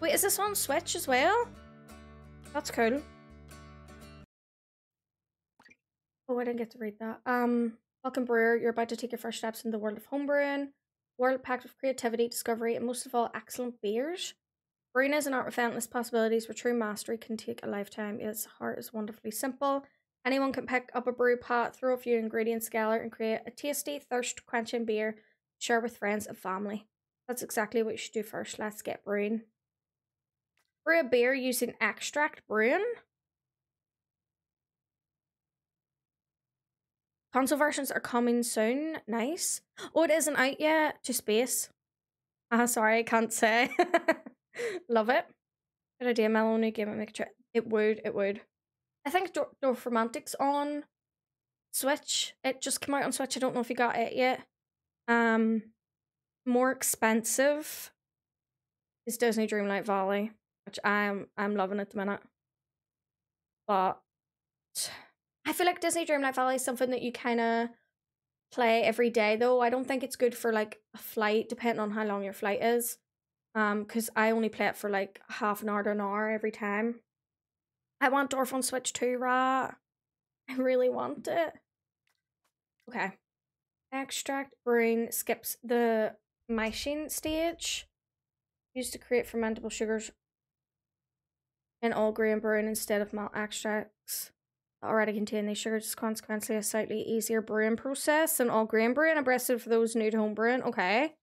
Wait, is this on Switch as well? That's cool. Oh, I didn't get to read that. Um, welcome brewer. You're about to take your first steps in the world of homebrewing. World packed with creativity, discovery, and most of all, excellent beers. Brewing is an art with endless possibilities where true mastery can take a lifetime. Its heart is wonderfully simple. Anyone can pick up a brew pot, throw a few ingredients together, and create a tasty, thirst quenching beer to share with friends and family. That's exactly what you should do first. Let's get brewing. Brew a beer using extract brewing. Console versions are coming soon. Nice. Oh, it isn't out yet. To space. Ah, uh, sorry, I can't say. Love it. Good idea, new game and make a trip. It would, it would. I think Dorfromantik's on Switch. It just came out on Switch. I don't know if you got it yet. Um, more expensive is Disney Dreamlight Valley, which I'm I'm loving at the minute. But I feel like Disney Dreamlight Valley is something that you kind of play every day though. I don't think it's good for like a flight, depending on how long your flight is. Um, because I only play it for like half an hour to an hour every time. I want Dorf on Switch too, right? I really want it. Okay. Extract brain skips the mashing stage. Used to create fermentable sugars in all grain brewing instead of malt extracts already contain these sugars. Consequently, a slightly easier brewing process than all grain brewing. Aggressive for those new to home brewing. Okay.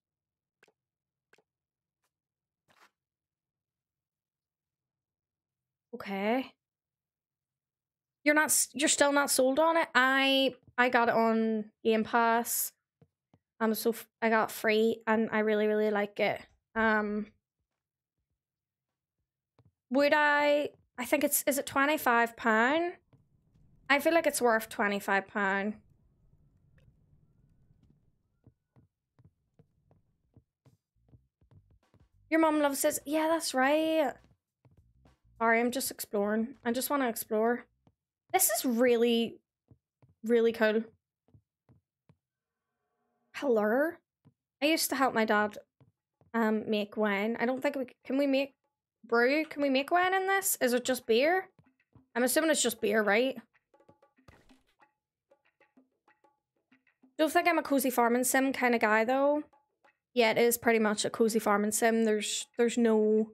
Okay. You're not you're still not sold on it. I I got it on Game Pass. Um so I got free and I really really like it. Um would I I think it's is it 25 pound? I feel like it's worth 25 pound. Your mom loves says, yeah, that's right. Sorry, I'm just exploring. I just want to explore. This is really, really cool. Hello? I used to help my dad um make wine. I don't think we can we make brew. Can we make wine in this? Is it just beer? I'm assuming it's just beer, right? Don't think I'm a cozy farming sim kind of guy though. Yeah, it is pretty much a cozy farming sim. There's there's no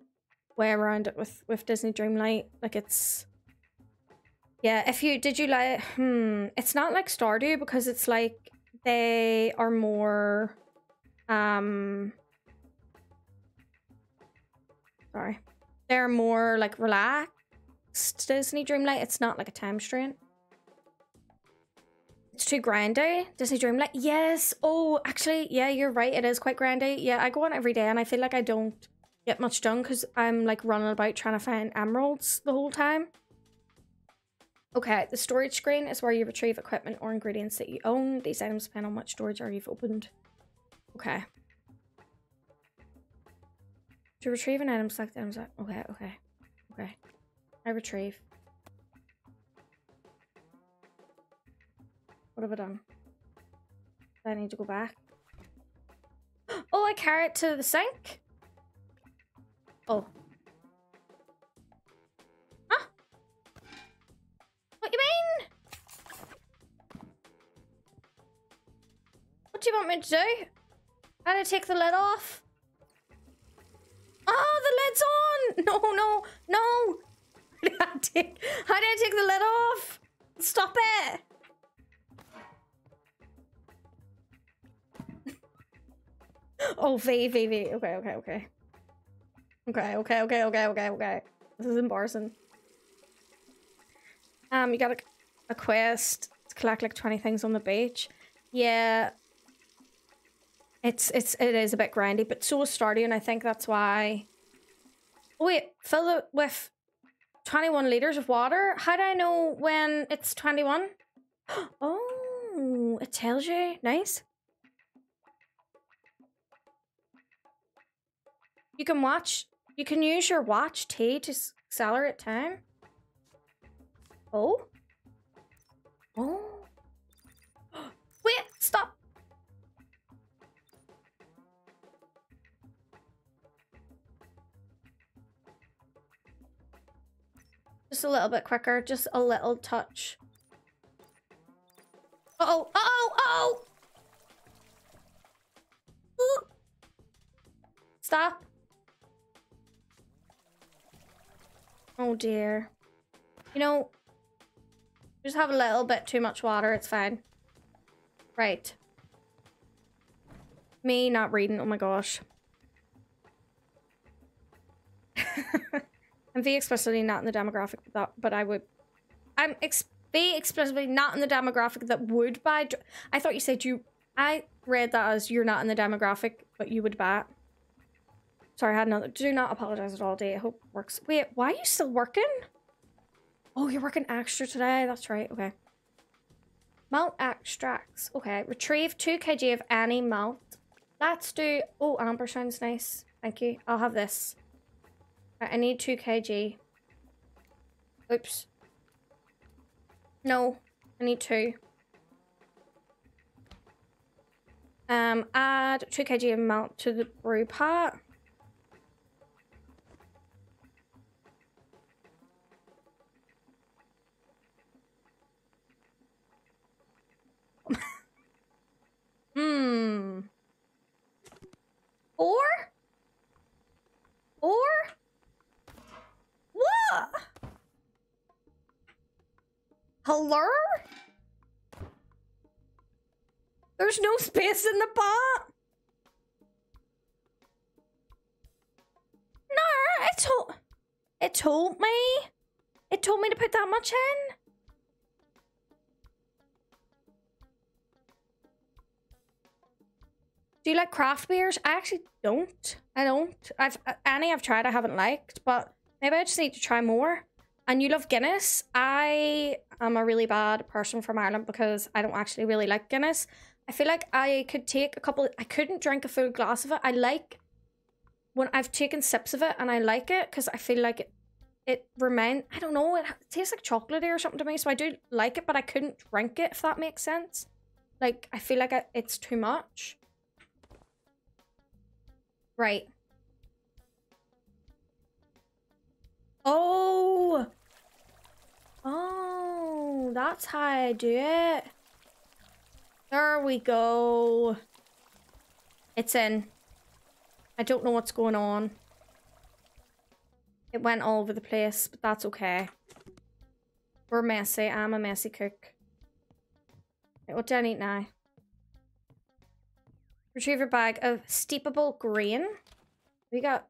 way around it with with Disney Dreamlight. Like it's yeah. If you did you like hmm, it's not like Stardew because it's like they are more um. Sorry, they're more like relaxed Disney Dreamlight. It's not like a time strain. It's too grindy. Disney Dreamlight. Yes. Oh, actually, yeah, you're right. It is quite grindy. Yeah, I go on every day and I feel like I don't get much done because I'm like running about trying to find emeralds the whole time. Okay, the storage screen is where you retrieve equipment or ingredients that you own. These items depend on which storage area you've opened. Okay. To retrieve an item, select items. Okay, okay, okay. I retrieve. What have I done? Do I need to go back? Oh, I carry it to the sink? Oh. Huh? What you mean? What do you want me to do? How do I take the lid off? Oh, the lid's on! No, no, no! How did I take, the lid off? Stop it! oh, V, V, V. Okay, okay, okay. Okay, okay, okay, okay, okay, okay. This is embarrassing. Um, you got a, a quest to collect like 20 things on the beach. Yeah. It's, it's, it is a bit grindy, but so is Stardew, and I think that's why... Wait, fill it with 21 liters of water? How do I know when it's 21? Oh, it tells you. Nice. You can watch you can use your watch T to accelerate time. Oh? Oh? Wait, stop! Just a little bit quicker. Just a little touch. Uh oh, uh oh, uh oh! Stop. Oh dear. You know, just have a little bit too much water. It's fine. Right. Me not reading. Oh my gosh. I'm V explicitly not in the demographic, that, but I would. I'm ex V explicitly not in the demographic that would buy. I thought you said you. I read that as you're not in the demographic, but you would buy. Sorry, I had another. Do not apologize at all, day. I hope it works. Wait, why are you still working? Oh, you're working extra today. That's right. Okay. Malt extracts. Okay. Retrieve 2 kg of any malt. Let's do... Oh, amber sounds nice. Thank you. I'll have this. I need 2 kg. Oops. No. I need 2. Um, add 2 kg of malt to the brew part. Hmm. Or? Or? Hello? There's no space in the pot. No, it told it told me. It told me to put that much in. Do you like craft beers? I actually don't. I don't. I've any I've tried I haven't liked, but maybe I just need to try more. And you love Guinness. I am a really bad person from Ireland because I don't actually really like Guinness. I feel like I could take a couple. I couldn't drink a full glass of it. I like when I've taken sips of it and I like it because I feel like it. It remind I don't know. It tastes like chocolatey or something to me, so I do like it, but I couldn't drink it if that makes sense. Like I feel like it's too much. Right. Oh! Oh, that's how I do it. There we go. It's in. I don't know what's going on. It went all over the place, but that's okay. We're messy. I'm a messy cook. what do I need now? Retriever bag of steepable grain. We got...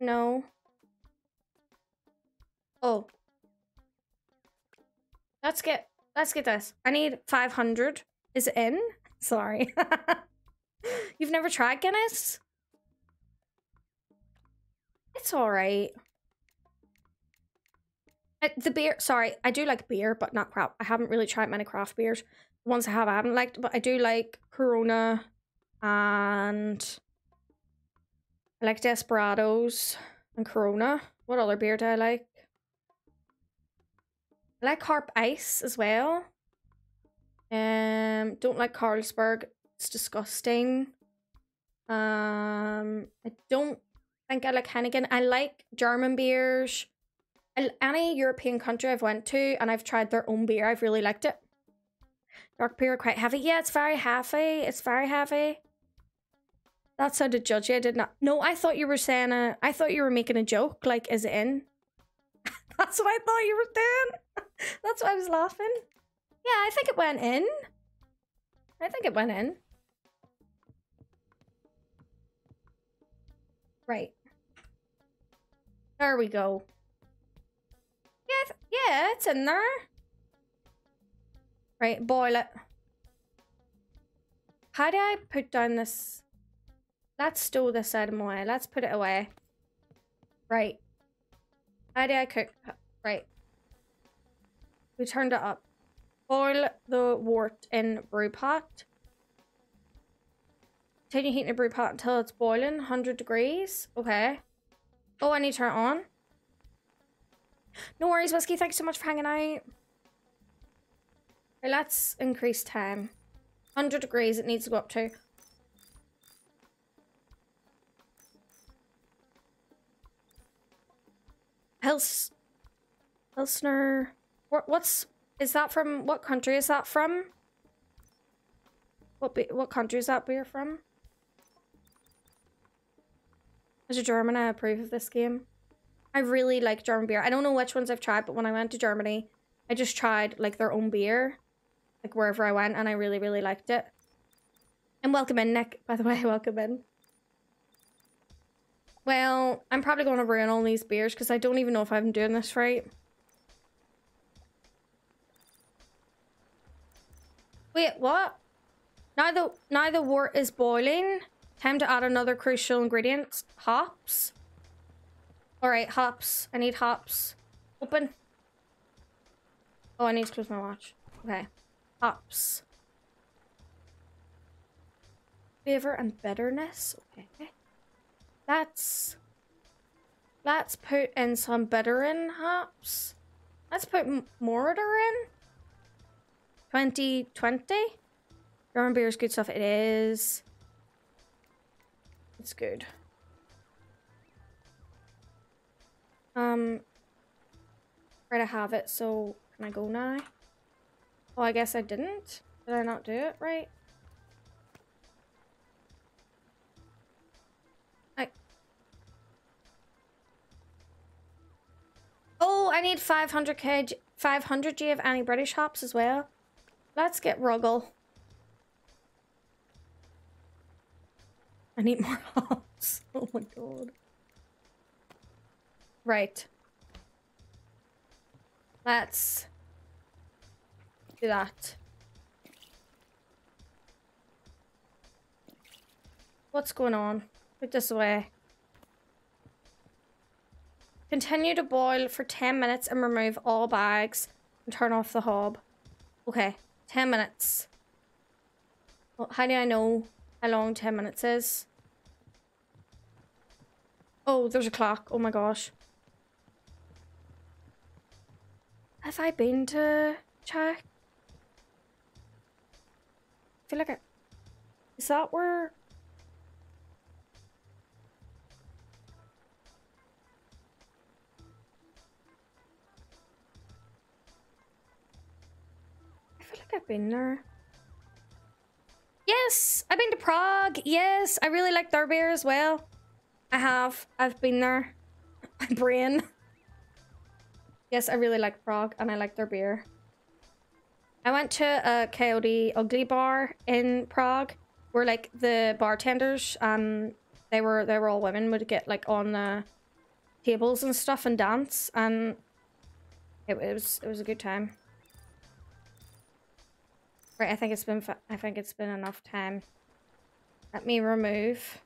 No. Oh. Let's get... Let's get this. I need 500. Is in? Sorry. You've never tried Guinness? It's alright. The beer, sorry, I do like beer, but not crap. I haven't really tried many craft beers ones I have I haven't liked, but I do like Corona and I like Desperados and Corona. What other beer do I like? Like Harp Ice as well. Um, don't like Carlsberg. It's disgusting. Um, I don't think I like Heineken. I like German beers. Any European country I've went to and I've tried their own beer, I've really liked it. Dark beer quite heavy. Yeah, it's very heavy. It's very heavy. That sounded judgy. I did not. No, I thought you were saying a. I thought you were making a joke. Like, is it in? That's what I thought you were doing. That's why I was laughing. Yeah, I think it went in. I think it went in. Right. There we go. Yeah, yeah, it's in there. Right, boil it. How do I put down this? Let's store this out of my way. Let's put it away. Right. How do I cook? Right. We turned it up. Boil the wort in brew pot. Continue heating the brew pot until it's boiling, 100 degrees. Okay. Oh, I need to turn it on. No worries, Whiskey. Thanks so much for hanging out. Okay, let's increase time. 100 degrees it needs to go up to. Pils... Pilsner... What, what's... Is that from... What country is that from? What what country is that beer from? As a German, I approve of this game. I really like German beer. I don't know which ones I've tried, but when I went to Germany, I just tried like their own beer, like wherever I went, and I really, really liked it. And welcome in, Nick. By the way, welcome in. Well, I'm probably going to ruin all these beers because I don't even know if I'm doing this right. Wait, what? Now the now the wort is boiling. Time to add another crucial ingredient. Hops. Alright, hops. I need hops. Open. Oh, I need to close my watch. Okay. Hops. Flavor and bitterness. Okay. Let's... Let's put in some bittering hops. Let's put mortar in. 2020. German beer is good stuff. It is. It's good. Um, right, I have it, so can I go now? Oh, I guess I didn't. Did I not do it right? Oh, I need 500k, 500g of any British hops as well. Let's get Fuggle. I need more hops. Oh my god. Right. Let's do that. What's going on? Put this away. Continue to boil for 10 minutes and remove all bags and turn off the hob. Okay, 10 minutes. Well, how do I know how long 10 minutes is? Oh, there's a clock. Oh my gosh. Have I been to check? I feel like I... Is that where... been there. Yes! I've been to Prague! Yes! I really like their beer as well. I have. I've been there. My brain. yes, I really like Prague and I like their beer. I went to a Coyote Ugly bar in Prague where like the bartenders um they were they were all women would get like on the tables and stuff and dance and it, it was it was a good time. Right, I think it's been I think it's been enough time. Let me remove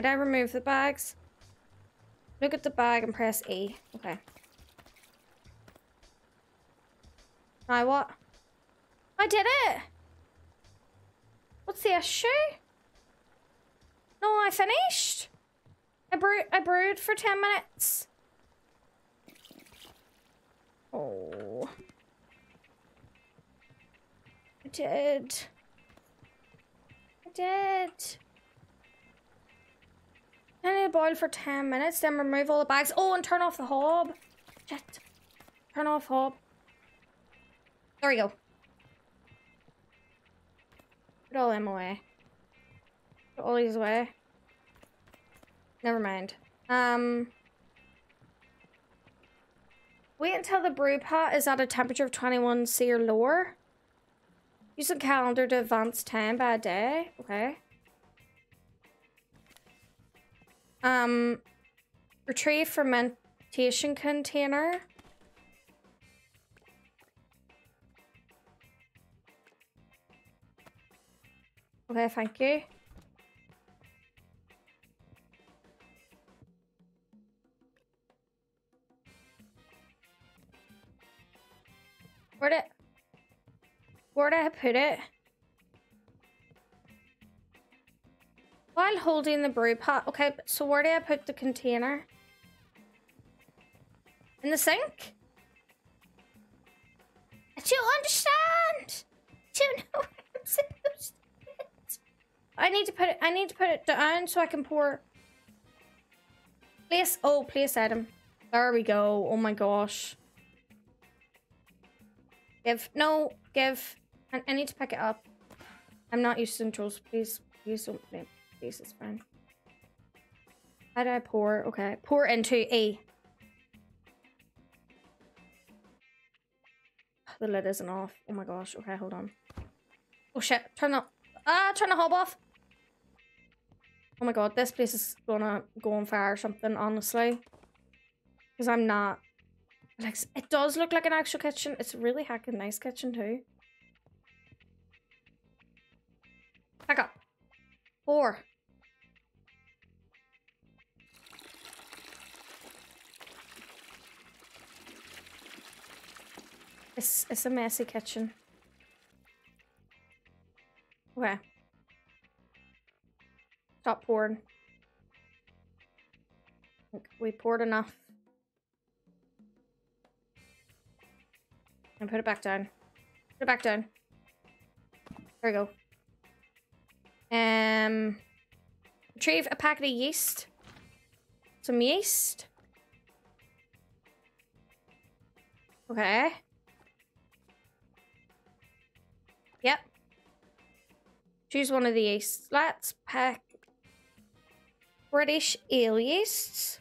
do I remove the bags? Look at the bag and press E. Okay. Now what? I did it! What's the issue? No, I finished. I brewed, I brewed for 10 minutes. Oh. I did. I did. I need to boil for 10 minutes, then remove all the bags. Oh, and turn off the hob. Shit. Turn off hob. There we go. Put all them away. Put all these away. Never mind. Um... Wait until the brew pot is at a temperature of 21 C or lower. Use the calendar to advance time by a day. Okay. Um, retrieve fermentation container. Okay, thank you. Where did where did I put it? While holding the brew pot. Okay, so where do I put the container? In the sink? I don't understand. I don't know I'm supposed to. I need to put it I need to put it down so I can pour Place oh place item. There we go. Oh my gosh. Give. No, give. I, I need to pack it up. I'm not used to controls. Please, please don't play. Please, it's fine. How do I pour? Okay. Pour into E. The lid isn't off. Oh my gosh. Okay, hold on. Oh shit. Turn up. Ah, turn the hob off. Oh my god, this place is gonna go on fire or something, honestly. Because I'm not... Like, it does look like an actual kitchen. It's a really hacking nice kitchen too. Back up. Four. It's, it's a messy kitchen. Okay. Stop pouring. We poured enough. And put it back down. Put it back down. There we go. Um, retrieve a packet of yeast. Some yeast. Okay. Yep. Choose one of the yeasts. Let's pick British ale yeasts.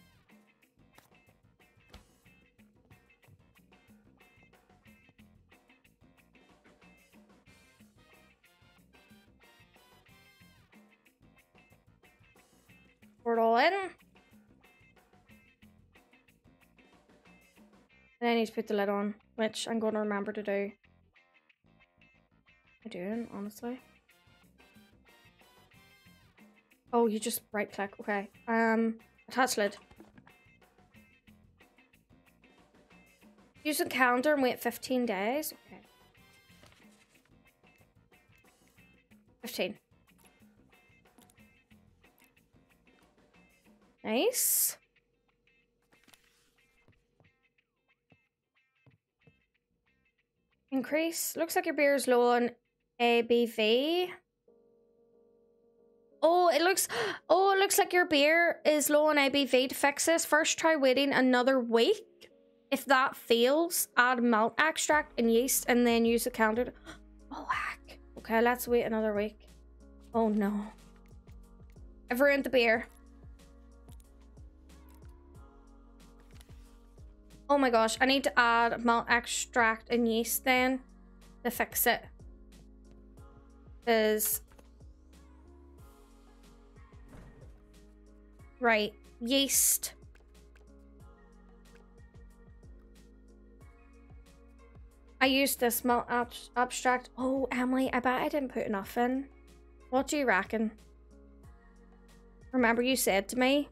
All in. And I need to put the lid on, which I'm going to remember to do. I doing, honestly. Oh, you just right click. Okay. Um, attach lid. Use the calendar and wait 15 days. Okay. 15. Nice. Increase. Looks like your beer is low on ABV. Oh, it looks oh, it looks like your beer is low on ABV to fix this. First try waiting another week. If that fails, add malt extract and yeast and then use the counter. Oh heck. Okay, let's wait another week. Oh no. I've ruined the beer. Oh my gosh, I need to add malt extract and yeast then to fix it. Is right, yeast. I used this malt ab abstract. Oh, Emily, I bet I didn't put enough in. What do you reckon? Remember you said to me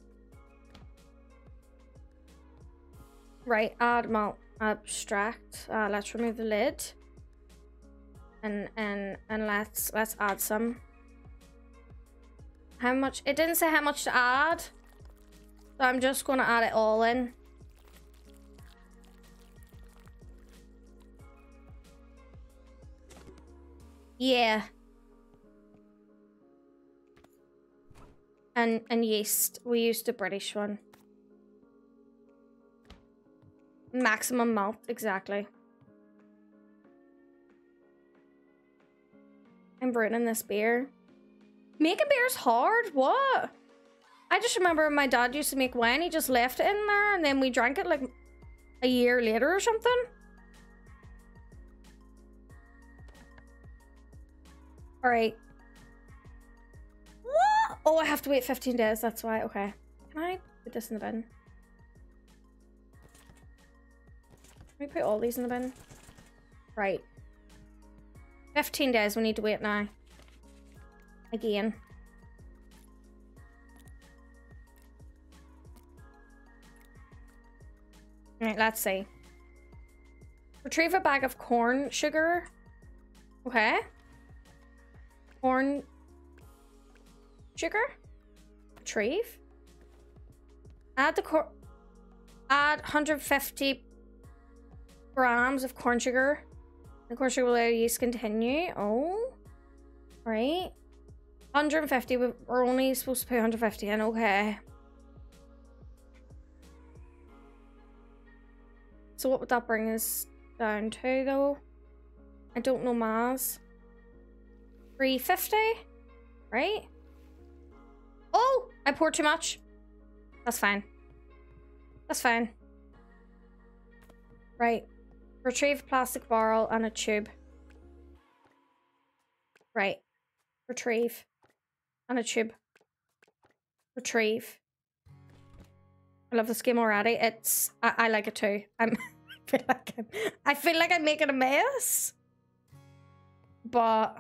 Right, add malt abstract. Uh, let's remove the lid. And and and let's let's add some. How much? It didn't say how much to add. So I'm just gonna add it all in. Yeah. And and yeast. We used the British one. Maximum malt, exactly. I'm ruining this beer. Making beer is hard? What? I just remember my dad used to make wine. He just left it in there and then we drank it like a year later or something. Alright. What? Oh, I have to wait 15 days. That's why. Okay. Can I put this in the bin? Can we put all these in the bin? Right. 15 days we need to wait now. Again. Alright, let's see. Retrieve a bag of corn sugar. Okay. Corn sugar. Retrieve. Add the corn. Add 150 grams of corn sugar. The corn sugar will allow yeast continue. Oh, right. 150. We're only supposed to put 150 in. Okay. So what would that bring us down to though? I don't know Maz. 350? Right? Oh! I poured too much. That's fine. That's fine. Right. Retrieve plastic barrel and a tube. Right. Retrieve. And a tube. Retrieve. I love this game already. It's I, I like it too. I'm I feel like I'm I feel like I'm making a mess. But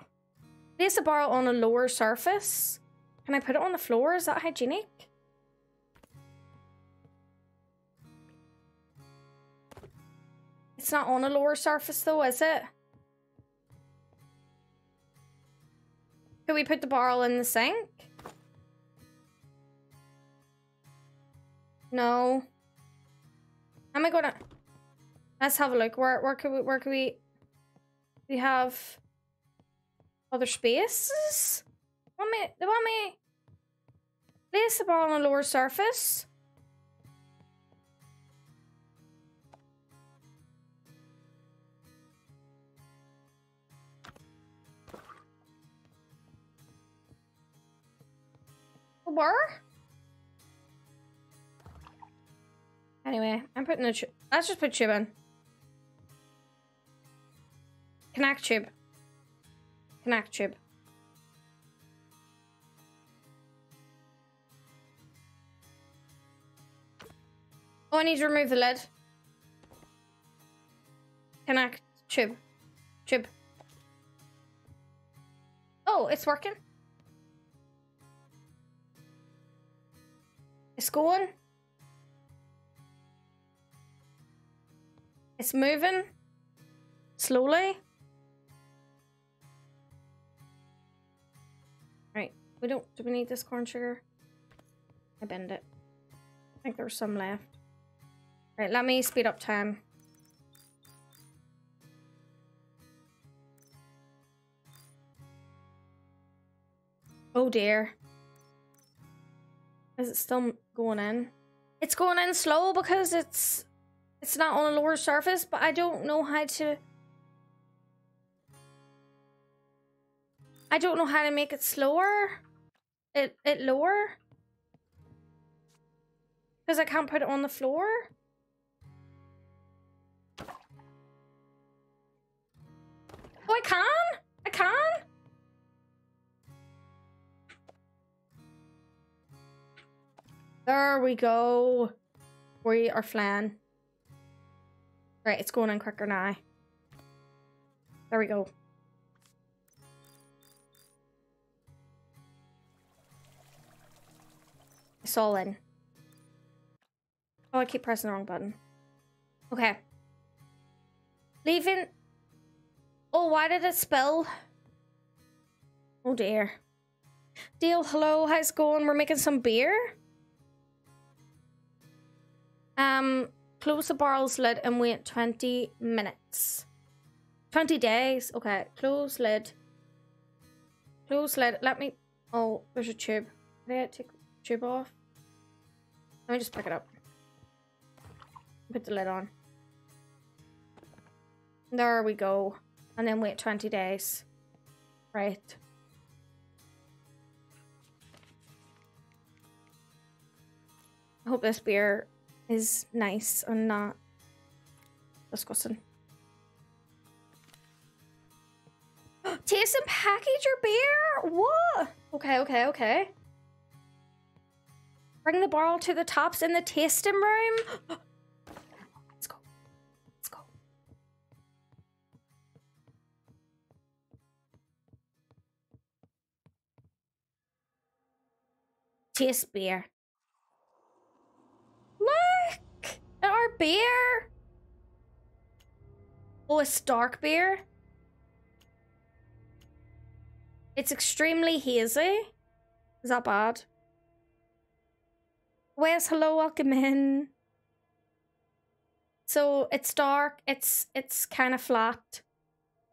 place the barrel on a lower surface. Can I put it on the floor? Is that hygienic? It's not on a lower surface though, is it? Could we put the barrel in the sink? No. Am I gonna... Let's have a look. Where, where could we... Where could we... We have... Other spaces? Want me... They want me... Place the barrel on a lower surface. Where? Anyway, I'm putting a tube. Let's just put tube in. Connect tube. Connect tube. Oh, I need to remove the lid. Connect tube. Tube. Oh, it's working. It's going. It's moving. Slowly. Right. We don't... Do we need this corn sugar? I bend it. I think there's some left. Right, let me speed up time. Oh dear. Is it still going in? It's going in slow because it's it's not on a lower surface, but I don't know how to I don't know how to make it slower. It it lower. Because I can't put it on the floor. Oh, I can? I can? There we go. We are flying. Right, it's going in quicker now. There we go. It's all in. Oh, I keep pressing the wrong button. Okay. Leaving... Oh, why did it spill? Oh dear. Deal, hello, how's it going? We're making some beer? Um, close the barrel's lid and wait 20 minutes. 20 days. Okay, close lid. Close lid. Let me... Oh, there's a tube. I take tube off? Let me just pick it up. Put the lid on. There we go. And then wait 20 days. Right. I hope this beer is nice and not disgusting. Taste and package your beer? What? Okay, okay, okay. Bring the barrel to the tops in the tasting room. Let's go. Let's go. Taste beer. Look at our beer. Oh, it's dark beer. It's extremely hazy. Is that bad? Wes, hello, welcome in. So it's dark, it's it's kind of flat,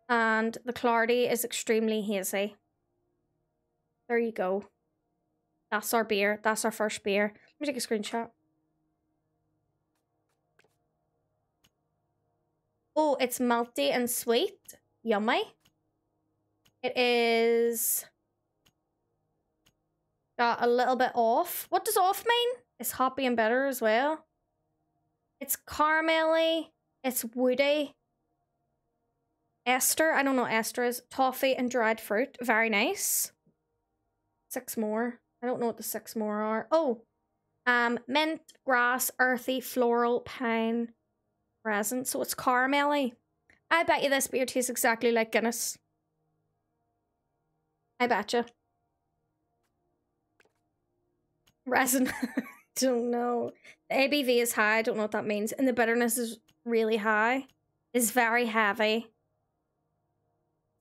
and the clarity is extremely hazy. There you go. That's our beer. That's our first beer. Let me take a screenshot. Oh, it's malty and sweet. Yummy. It is got a little bit off. What does off mean? It's hoppy and bitter as well. It's caramelly. It's woody. Esther. I don't know ester is. Toffee and dried fruit. Very nice. Six more. I don't know what the six more are. Oh, um, mint, grass, earthy, floral, pine, resin. So it's caramelly. I bet you this beer tastes exactly like Guinness. I betcha. Resin. don't know. The ABV is high. I don't know what that means. And the bitterness is really high. Is very heavy.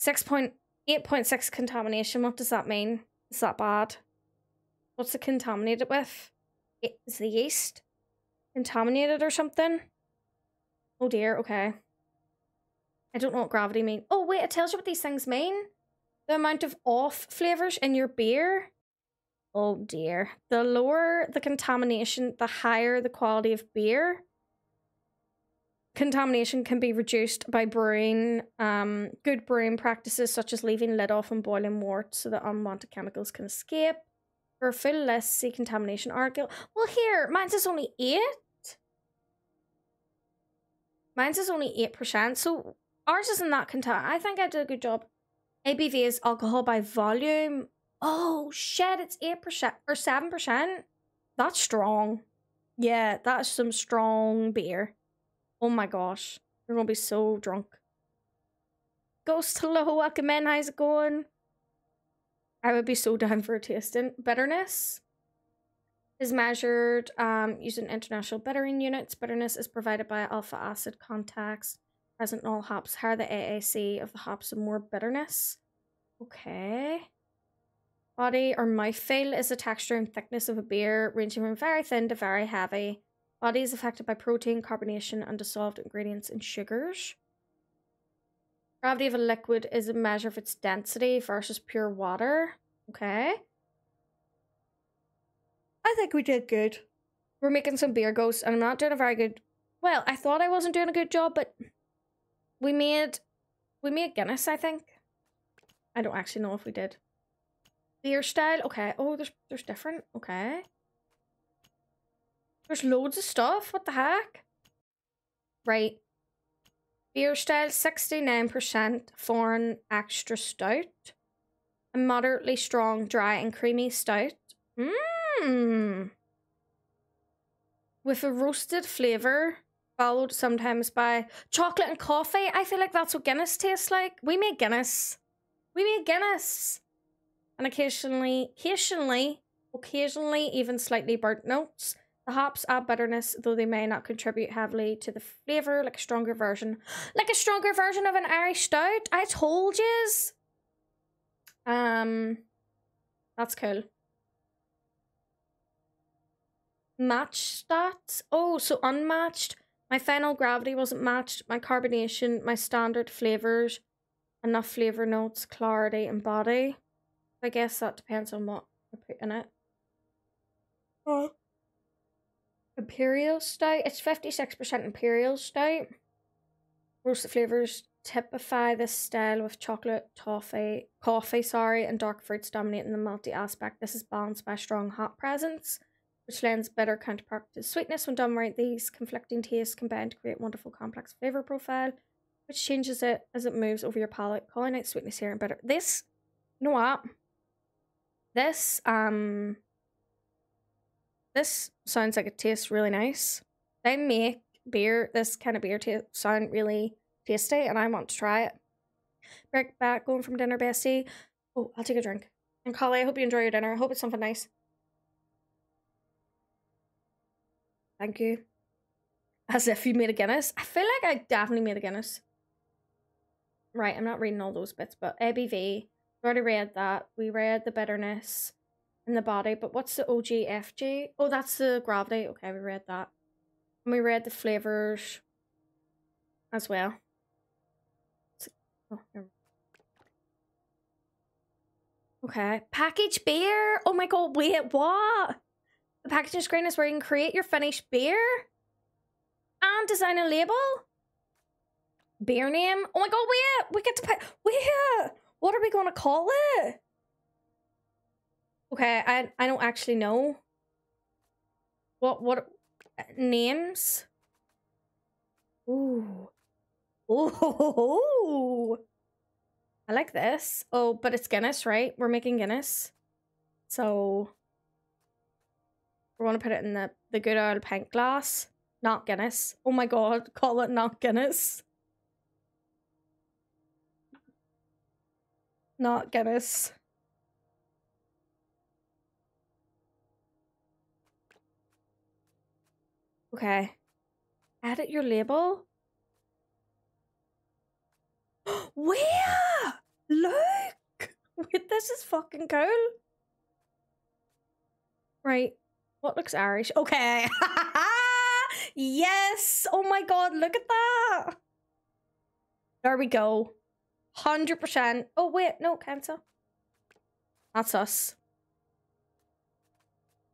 6.8.6 contamination. What does that mean? Is that bad? What's it contaminated with? Is the yeast contaminated or something? Oh dear, okay. I don't know what gravity means. Oh wait, it tells you what these things mean. The amount of off flavors in your beer. Oh dear. The lower the contamination, the higher the quality of beer. Contamination can be reduced by brewing. Um, good brewing practices such as leaving lid off and boiling wort so that unwanted chemicals can escape. For a full list, see contamination article. Well, here, mine's is only 8. Mine's is only 8%, so ours isn't that content. I think I did a good job. ABV is alcohol by volume. Oh, shit, it's 8% or 7%. That's strong. Yeah, that's some strong beer. Oh my gosh. You're gonna be so drunk. Ghost, hello, welcome in. How's it going? I would be so down for a tasting. Bitterness is measured um, using international bittering units. Bitterness is provided by alpha acid contacts present in all hops. Higher the AAC of the hops, more bitterness. Okay. Body or mouthfeel is the texture and thickness of a beer, ranging from very thin to very heavy. Body is affected by protein, carbonation, and dissolved ingredients and sugars. Gravity of a liquid is a measure of its density versus pure water. Okay. I think we did good. We're making some beer ghosts, and I'm not doing a very good. Well, I thought I wasn't doing a good job, but we made we made Guinness. I think. I don't actually know if we did. Beer style. Okay. Oh, there's there's different. Okay. There's loads of stuff. What the heck? Right. Beer style 69% foreign extra stout. A moderately strong, dry, and creamy stout. Mmm. With a roasted flavour, followed sometimes by chocolate and coffee. I feel like that's what Guinness tastes like. We make Guinness. We make Guinness. And occasionally, occasionally, occasionally, even slightly burnt notes. The hops add bitterness, though they may not contribute heavily to the flavour, like a stronger version. Like a stronger version of an Irish stout. I told yous. Um, that's cool. Match stats. Oh, so unmatched. My final gravity wasn't matched. My carbonation, my standard flavours, enough flavour notes, clarity, and body. I guess that depends on what I put in it. Oh. Imperial Stout. It's 56% Imperial Stout. Roasted flavours typify this style with chocolate, toffee, coffee, sorry, and dark fruits dominating the malty aspect. This is balanced by strong hop presence, which lends better counterpart to sweetness when done right. These conflicting tastes combine to create wonderful complex flavour profile, which changes it as it moves over your palate, calling out sweetness here and bitter. This, you know what? This, um, this sounds like it tastes really nice. They make beer, this kind of beer to sound really tasty, and I want to try it. Break back, going from dinner, bestie. Oh, I'll take a drink. And Collie, I hope you enjoy your dinner. I hope it's something nice. Thank you. As if you made a Guinness. I feel like I definitely made a Guinness. Right, I'm not reading all those bits, but ABV. Already read that. We read the bitterness in the body. But what's the OGFG? Oh, that's the gravity. Okay, we read that. And we read the flavors as well. Oh, okay. Package beer. Oh my god, wait, what? The packaging screen is where you can create your finished beer and design a label. beer name. Oh my god, wait! Uh, we get to pick. Wait! Uh, what are we gonna call it? Okay, I I don't actually know. What what uh, names? Ooh. Ooh. I like this. Oh, but it's Guinness, right? We're making Guinness. So we're gonna put it in the, the good old pint glass. Not Guinness. Oh my god, call it not Guinness. Not Guinness. Okay. Edit your label. Where? Look! Wait, this is fucking cool. Right. What looks Irish? Okay. yes! Oh my god, look at that! There we go. 100%. Oh, wait, no, cancel. That's us.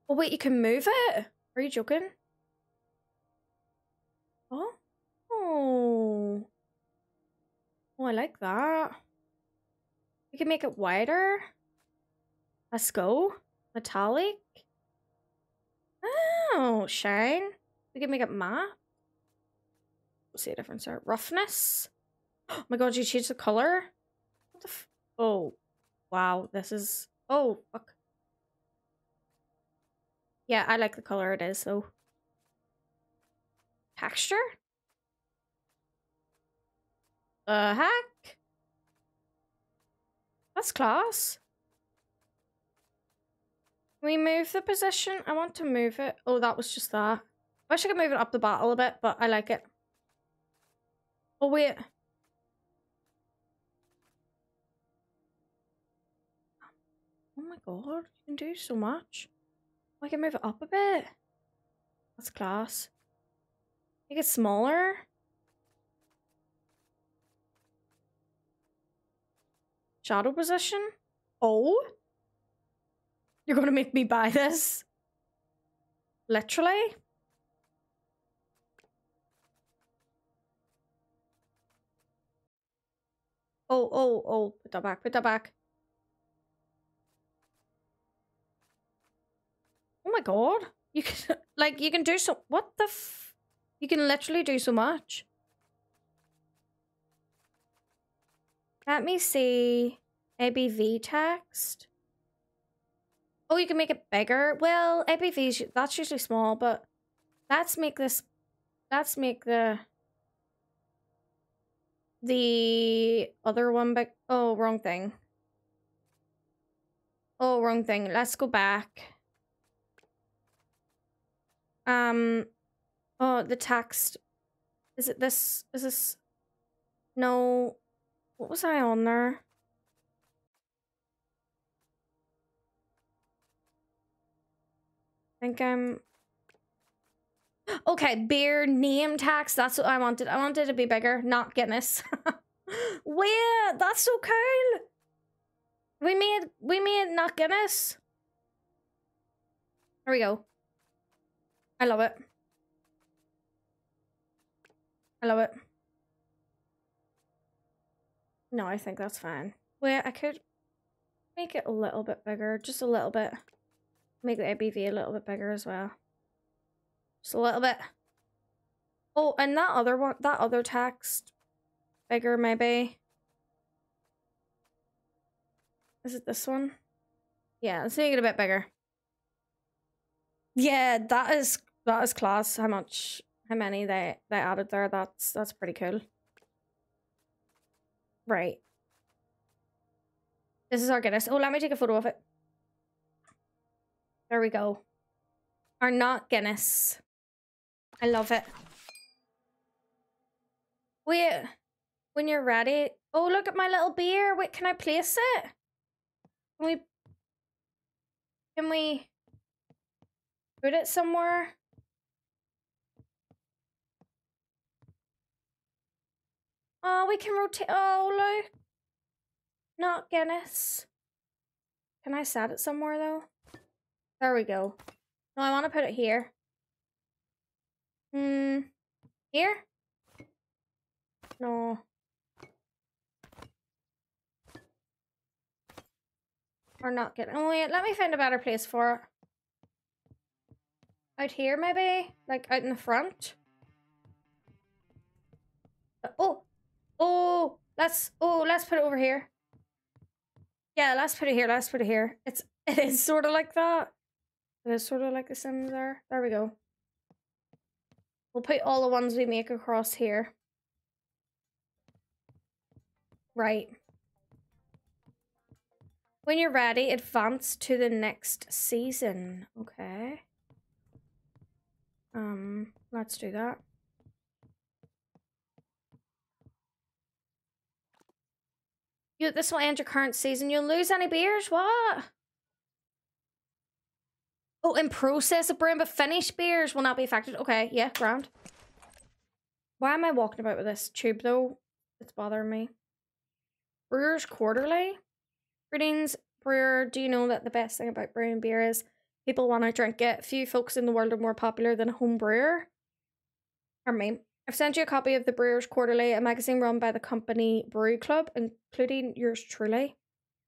Oh, wait, you can move it? Are you joking? Oh. Oh. Oh, I like that. We can make it wider. Let's go. Metallic. Oh, shine. We can make it matte. We'll see a difference there. Roughness. Oh my god, you changed the color? What the Oh. Wow, this is- Oh, fuck. Yeah, I like the color it is, though. Texture? The heck? That's class. We move the position? I want to move it. Oh, that was just that. I wish I could move it up the battle a bit, but I like it. Oh, wait. Oh my god, you can do so much. Oh, I can move it up a bit. That's class. Make it smaller. Shadow position? Oh? You're gonna make me buy this? Literally? Oh, oh, oh, put that back, put that back. Oh my god. You can, like, you can do so, what the f- You can literally do so much. Let me see. ABV text. Oh, you can make it bigger. Well, ABV, that's usually small, but let's make this, let's make the, the other one big. Oh, wrong thing. Oh, wrong thing. Let's go back. Um, oh, the text. Is it this? Is this? No. What was I on there? Think I'm... Okay, beer name tax. That's what I wanted. I wanted it to be bigger, not Guinness. Wait, that's so cool. We made we made not Guinness. There we go. I love it. I love it. No, I think that's fine. Wait, I could make it a little bit bigger, just a little bit. Make the ABV a little bit bigger as well. Just a little bit. Oh, and that other one, that other text, bigger maybe. Is it this one? Yeah, let's make it a bit bigger. Yeah, that is that is class. How much, how many they they added there? That's that's pretty cool. Right. This is our Guinness. Oh, let me take a photo of it. There we go. Our not Guinness. I love it. Wait, when you're ready. Oh, look at my little beer. Wait, can I place it? Can we... Can we... Put it somewhere? Oh, we can rotate. Oh, look. Not Guinness. Can I set it somewhere, though? There we go. No, I want to put it here. Hmm. Here? No. Or not getting. Oh wait, let me find a better place for it. Out here, maybe? Like out in the front? Uh, oh! Oh! Let's, oh, let's put it over here. Yeah, let's put it here, let's put it here. It's, it is sort of like that. It is sort of like the Sims are. There we go. We'll put all the ones we make across here. Right. When you're ready, advance to the next season. Okay. Um, let's do that. You, this will end your current season. You'll lose any beers? What? Oh, in process of brewing, but finished beers will not be affected. Okay, yeah, ground. Why am I walking about with this tube, though? It's bothering me. Brewers Quarterly? Greetings, brewer. Do you know that the best thing about brewing beer is people want to drink it? Few folks in the world are more popular than a home brewer. Pardon me. I've sent you a copy of the Brewers Quarterly, a magazine run by the company Brew Club, including yours truly.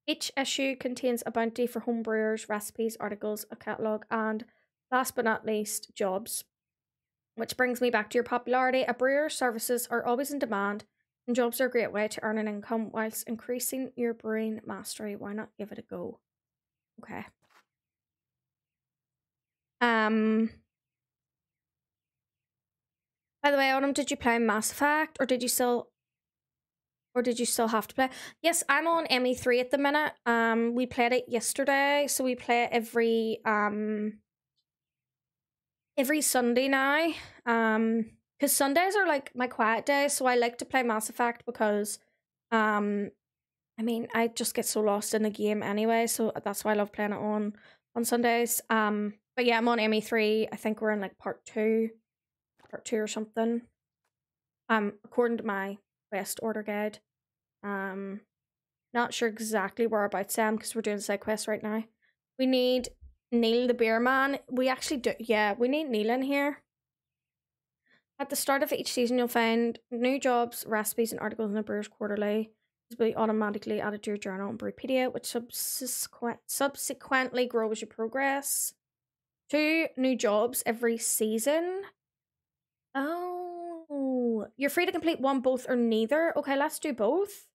Each issue contains a bounty for homebrewers, recipes, articles, a catalogue, and last but not least, jobs. Which brings me back to your popularity. A brewer's services are always in demand, and jobs are a great way to earn an income whilst increasing your brewing mastery. Why not give it a go? Okay. Um, by the way, Autumn, did you play Mass Effect or did you still or did you still have to play? Yes, I'm on ME3 at the minute. Um we played it yesterday, so we play every um every Sunday now. Um because Sundays are like my quiet day, so I like to play Mass Effect because um I mean I just get so lost in the game anyway, so that's why I love playing it on on Sundays. Um but yeah, I'm on ME3. I think we're in like part two part two or something. Um, according to my quest order guide. Um, not sure exactly whereabouts I am because we're doing side quests right now. We need Neil the beer man. We actually do, yeah, we need Neil in here. At the start of each season, you'll find new jobs, recipes, and articles in the Brewers Quarterly. This will be automatically added to your journal on Brewpedia, which subsequent, subsequently grows your progress. Two new jobs every season. Oh, Oh, you're free to complete one, both, or neither. Okay, let's do both.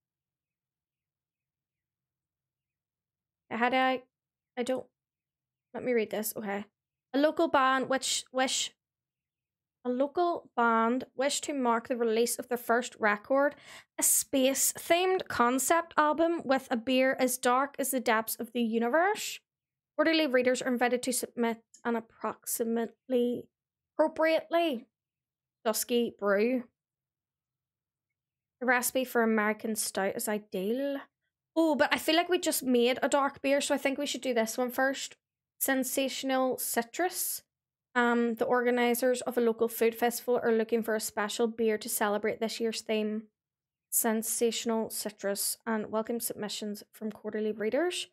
How do I? I don't. Let me read this. Okay, a local band which wish. A local band wish to mark the release of their first record, a space themed concept album with a beer as dark as the depths of the universe. Quarterly readers are invited to submit an approximately appropriately Dusky brew. The recipe for American Stout is ideal. Oh, but I feel like we just made a dark beer, so I think we should do this one first. Sensational Citrus. Um, the organizers of a local food festival are looking for a special beer to celebrate this year's theme. Sensational Citrus and welcome submissions from quarterly readers.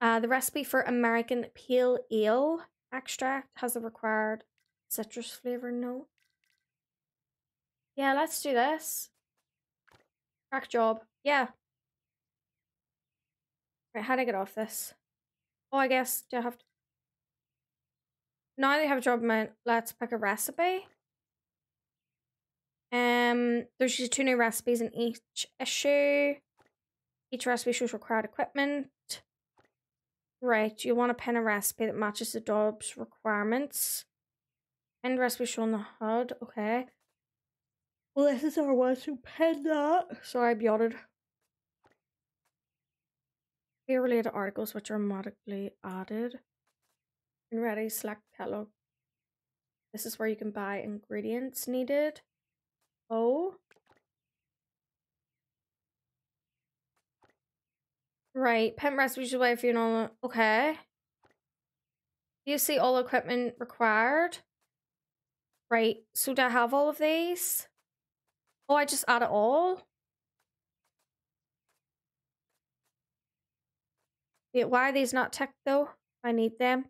Uh, the recipe for American Pale Ale extract has the required citrus flavor note. Yeah, let's do this. Crack job. Yeah. Right, how do I get off this? Oh, I guess do I have to... Now they have a job amount, let's pick a recipe. Um, there's just two new recipes in each issue. Each recipe shows required equipment. Right, you want to pin a recipe that matches the job's requirements. End recipe shown on the HUD. Okay. Well, this is our one that. Sorry, I yawed. Here related articles which are automatically added. And ready, select catalog. This is where you can buy ingredients needed. Oh. Right, pen recipes away for you know. Okay. You see all equipment required. Right, so do I have all of these? Oh, I just add it all? Wait, why are these not ticked though? I need them.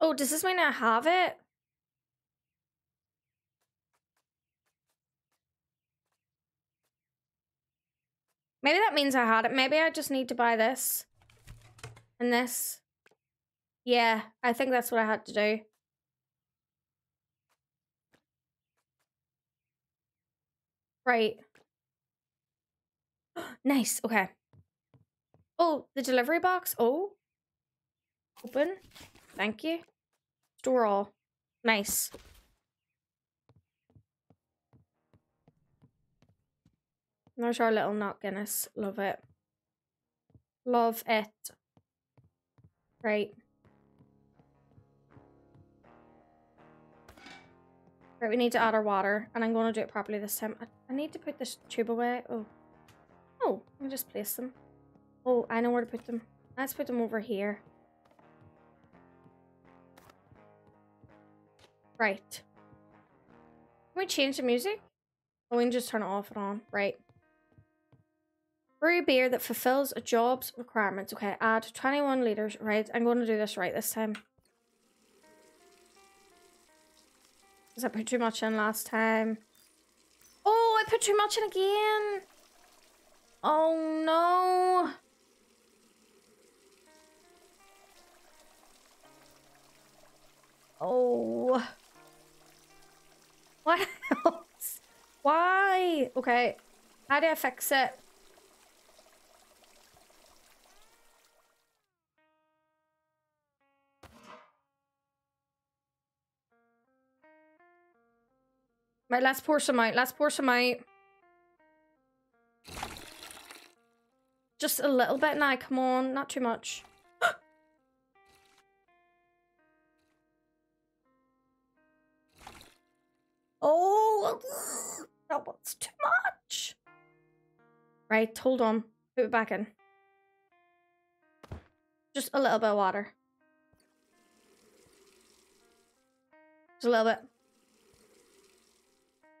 Oh, does this mean I have it? Maybe that means I had it. Maybe I just need to buy this. And this. Yeah, I think that's what I had to do. Right. nice. Okay. Oh, the delivery box. Oh. Open. Thank you. Store all. Nice. There's our little Not Guinness. Love it. Love it. Right. Right, we need to add our water, and I'm going to do it properly this time. I, need to put this tube away. Oh. Oh, I just place them. Oh, I know where to put them. Let's put them over here. Right. Can we change the music? Oh, we can just turn it off and on. Right. Brew beer that fulfills a job's requirements. Okay, add 21 litres. Right, I'm going to do this right this time. Because I put too much in last time. Oh, I put too much in again. Oh, no. Oh. What else? Why? Okay. How do I fix it? Right, let's pour some out. Let's pour some out. Just a little bit now. Come on. Not too much. oh, that was too much. Right, hold on. Put it back in. Just a little bit of water. Just a little bit.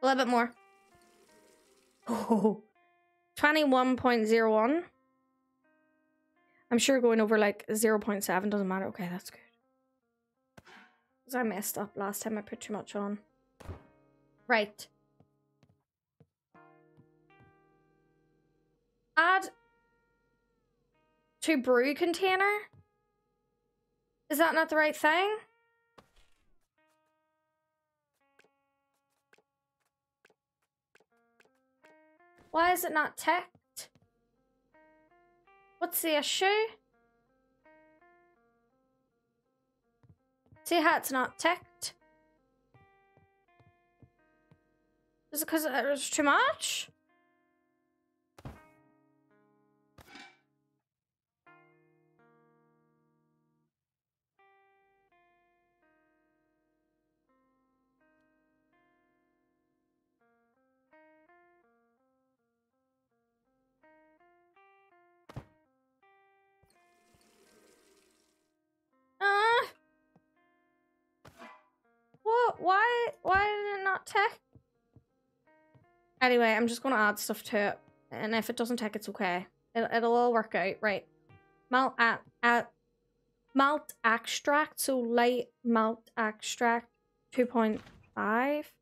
A little bit more. Oh, 21.01. I'm sure going over like 0 0.7 doesn't matter. Okay, that's good. Because I messed up last time I put too much on. Right. Add to brew container? Is that not the right thing? Why is it not tacked? What's the issue? See how it's not tacked? Is it because there's too much? Why why did it not take? Anyway, I'm just gonna add stuff to it, and if it doesn't take, it's okay. It, it'll all work out, right? Malt at malt extract, so light malt extract, two point five.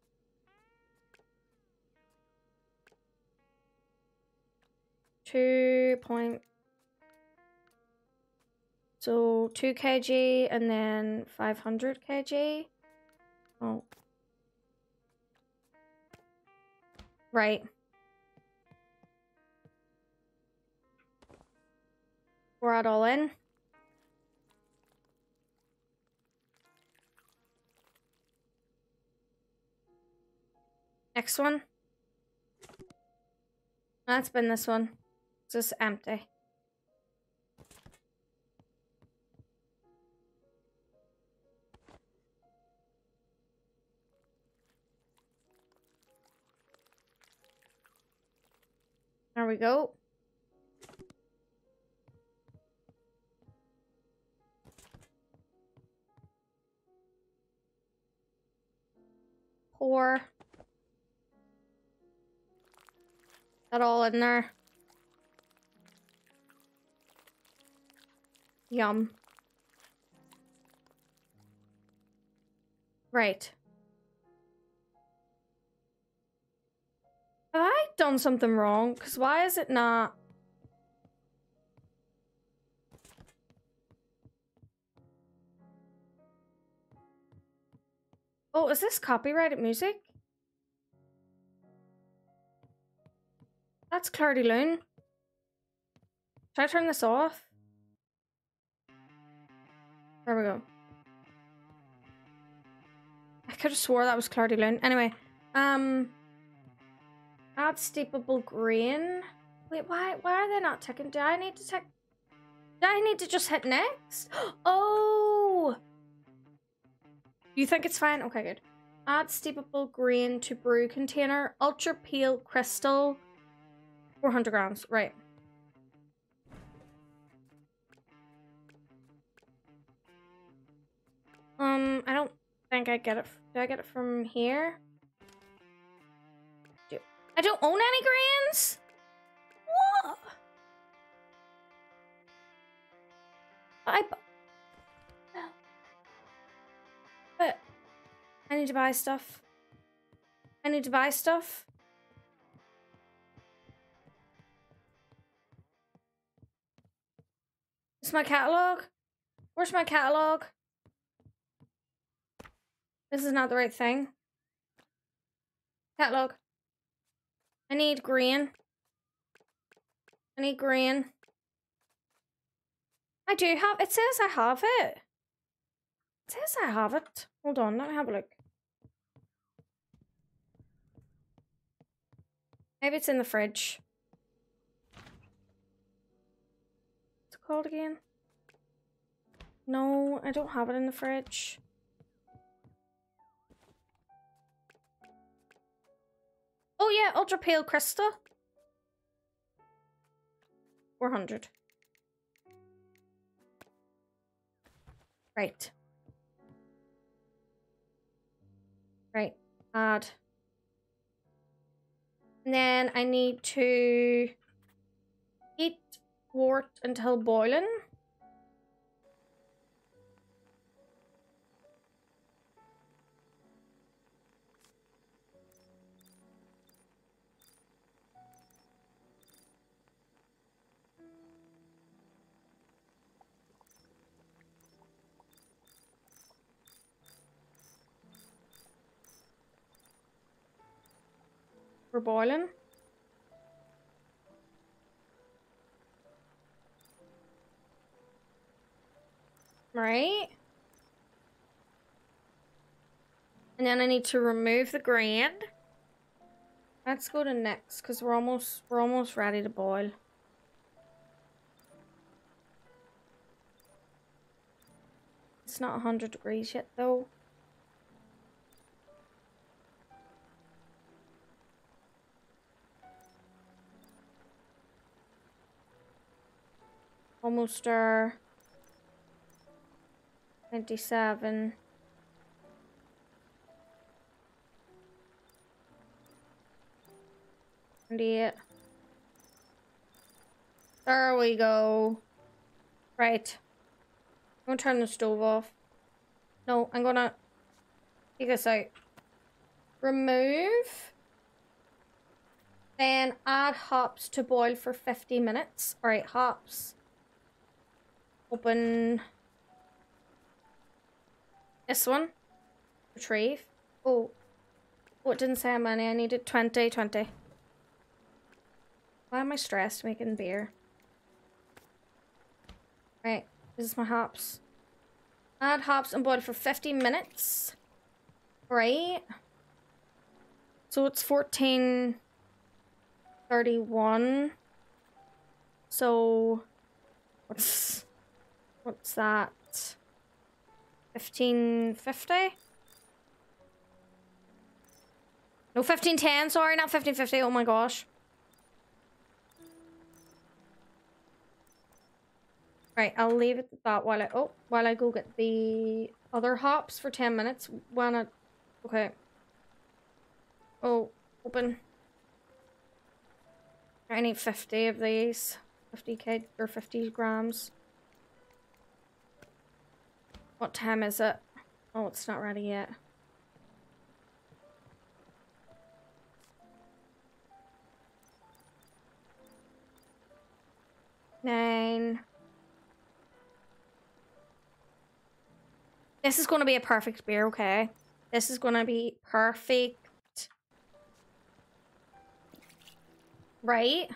Two point so 2 kg and then 500 kg. Oh. Right. Pour it all in. Next one. That's been this one. It's just empty. There we go. Pour that all in there. Yum. Right. Have I done something wrong? Because why is it not... Oh, is this copyrighted music? That's Clarity Loon. Should I turn this off? There we go. I could have swore that was Clarity Loon. Anyway, um, add steepable grain. Wait, why? Why are they not ticking? Do I need to tick? Do I need to just hit next? Oh, you think it's fine? Okay, good. Add steepable grain to brew container. Ultra pale crystal. 400 grams. Right. Um, I don't think I get it. Do I get it from here? I don't own any grains? What? I. But I need to buy stuff. I need to buy stuff. It's my catalog. Where's my catalog? This is not the right thing. Catalog. I need green. I need green. I do have, it says I have it. It says I have it. Hold on, let me have a look. Maybe it's in the fridge. What's it called again? No, I don't have it in the fridge. Oh yeah, ultra pale crystal. 400. Right. Right. Add. And then I need to heat wort until boiling. For boiling. Right. And then I need to remove the grand. Let's go to next because we're almost we're almost ready to boil. It's not 100 degrees yet though. Almost there. 27. Twenty-eight. There we go. Right. I'm gonna turn the stove off. No, I'm gonna take this out. Remove. Then add hops to boil for 50 minutes. Alright, hops. Open this one. Retrieve. Oh. Oh, it didn't say how many. I needed 20, 20. Why am I stressed making beer? Right, this is my hops. Add hops and boil for 50 minutes. Right. So it's 1431. So what's What's that? 1550? No, 1510, sorry, not 1550. Oh my gosh. Right, I'll leave it at that while I oh while I go get the other hops for 10 minutes. When I okay. Oh, open. I need 50 of these. 50 k or 50 grams. What time is it? Oh, it's not ready yet. Nine. This is going to be a perfect beer, okay? This is going to be perfect. Right?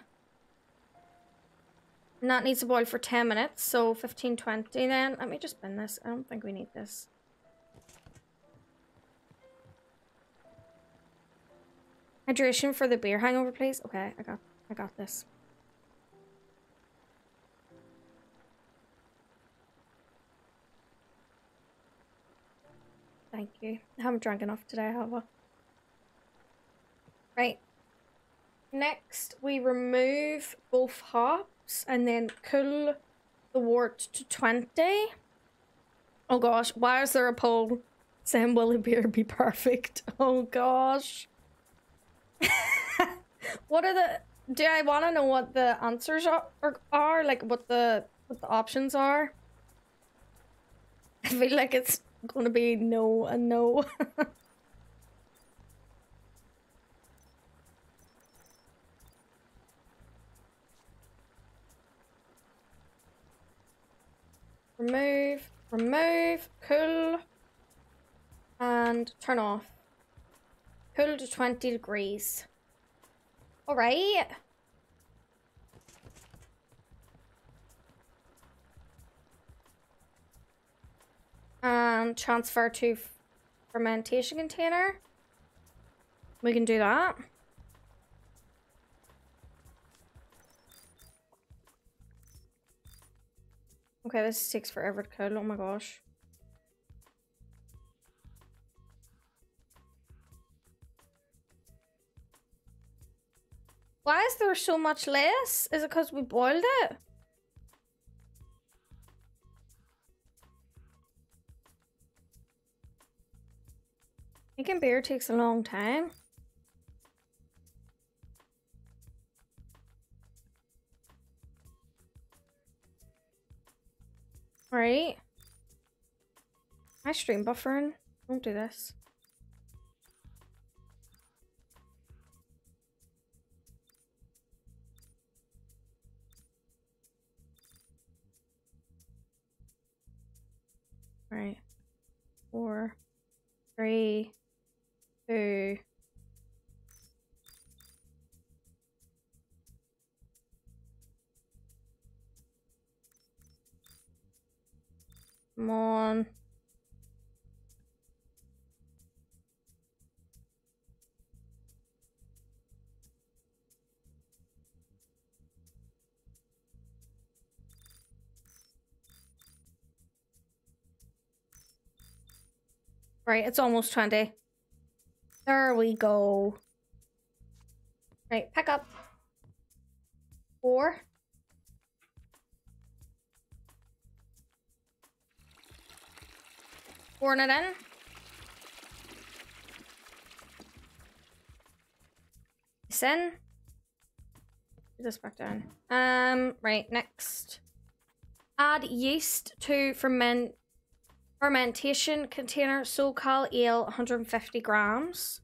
And that needs to boil for 10 minutes, so 15, 20 then. Let me just bin this. I don't think we need this. Hydration for the beer hangover, please. Okay, I got I got this. Thank you. I haven't drank enough today, have I? Right. Next, we remove both hops and then cool the wort to 20. Oh gosh, why is there a poll saying will a beer be perfect? Oh gosh. what are the do I want to know what the answers are, are, are like what the what the options are? I feel like it's going to be no and no. Remove, remove, cool, and turn off. Cool to 20 degrees. Alright. And transfer to fermentation container. We can do that. Okay, this takes forever to cool. Oh my gosh. Why is there so much less? Is it because we boiled it? Making beer takes a long time. Right. My stream buffering. Don't do this. Right. Four, three, two. Come on. Right, it's almost 20. There we go. Right, pack up. Four. This in. Put this back down. Um, right, next. Add yeast to ferment fermentation container SoCal Ale 150 grams.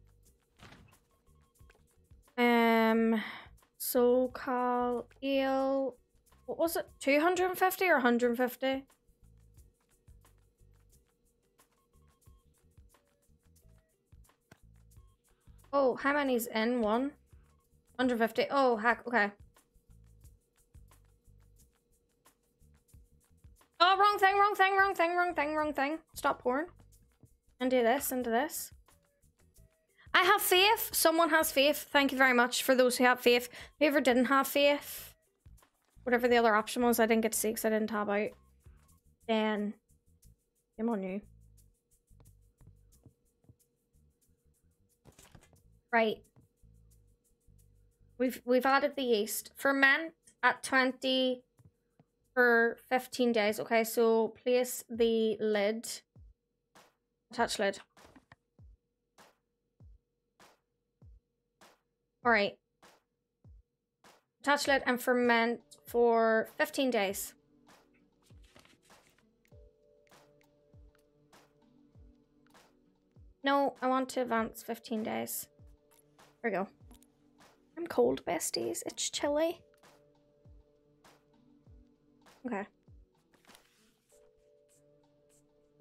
Um, SoCal Ale, what was it? 250 or 150? Oh, how many's in one? 150. Oh, heck, okay. Oh, wrong thing, wrong thing, wrong thing, wrong thing, wrong thing. Stop pouring. And do this, and do this. I have faith. Someone has faith. Thank you very much for those who have faith. Whoever didn't have faith, whatever the other option was, I didn't get to see because I didn't tab out. Then, I'm on you. Right. We've we've added the yeast. Ferment at 20 for 15 days. Okay, so place the lid. Attach lid. Alright. Attach lid and ferment for 15 days. No, I want to advance 15 days. There we go. I'm cold, besties. It's chilly. Okay.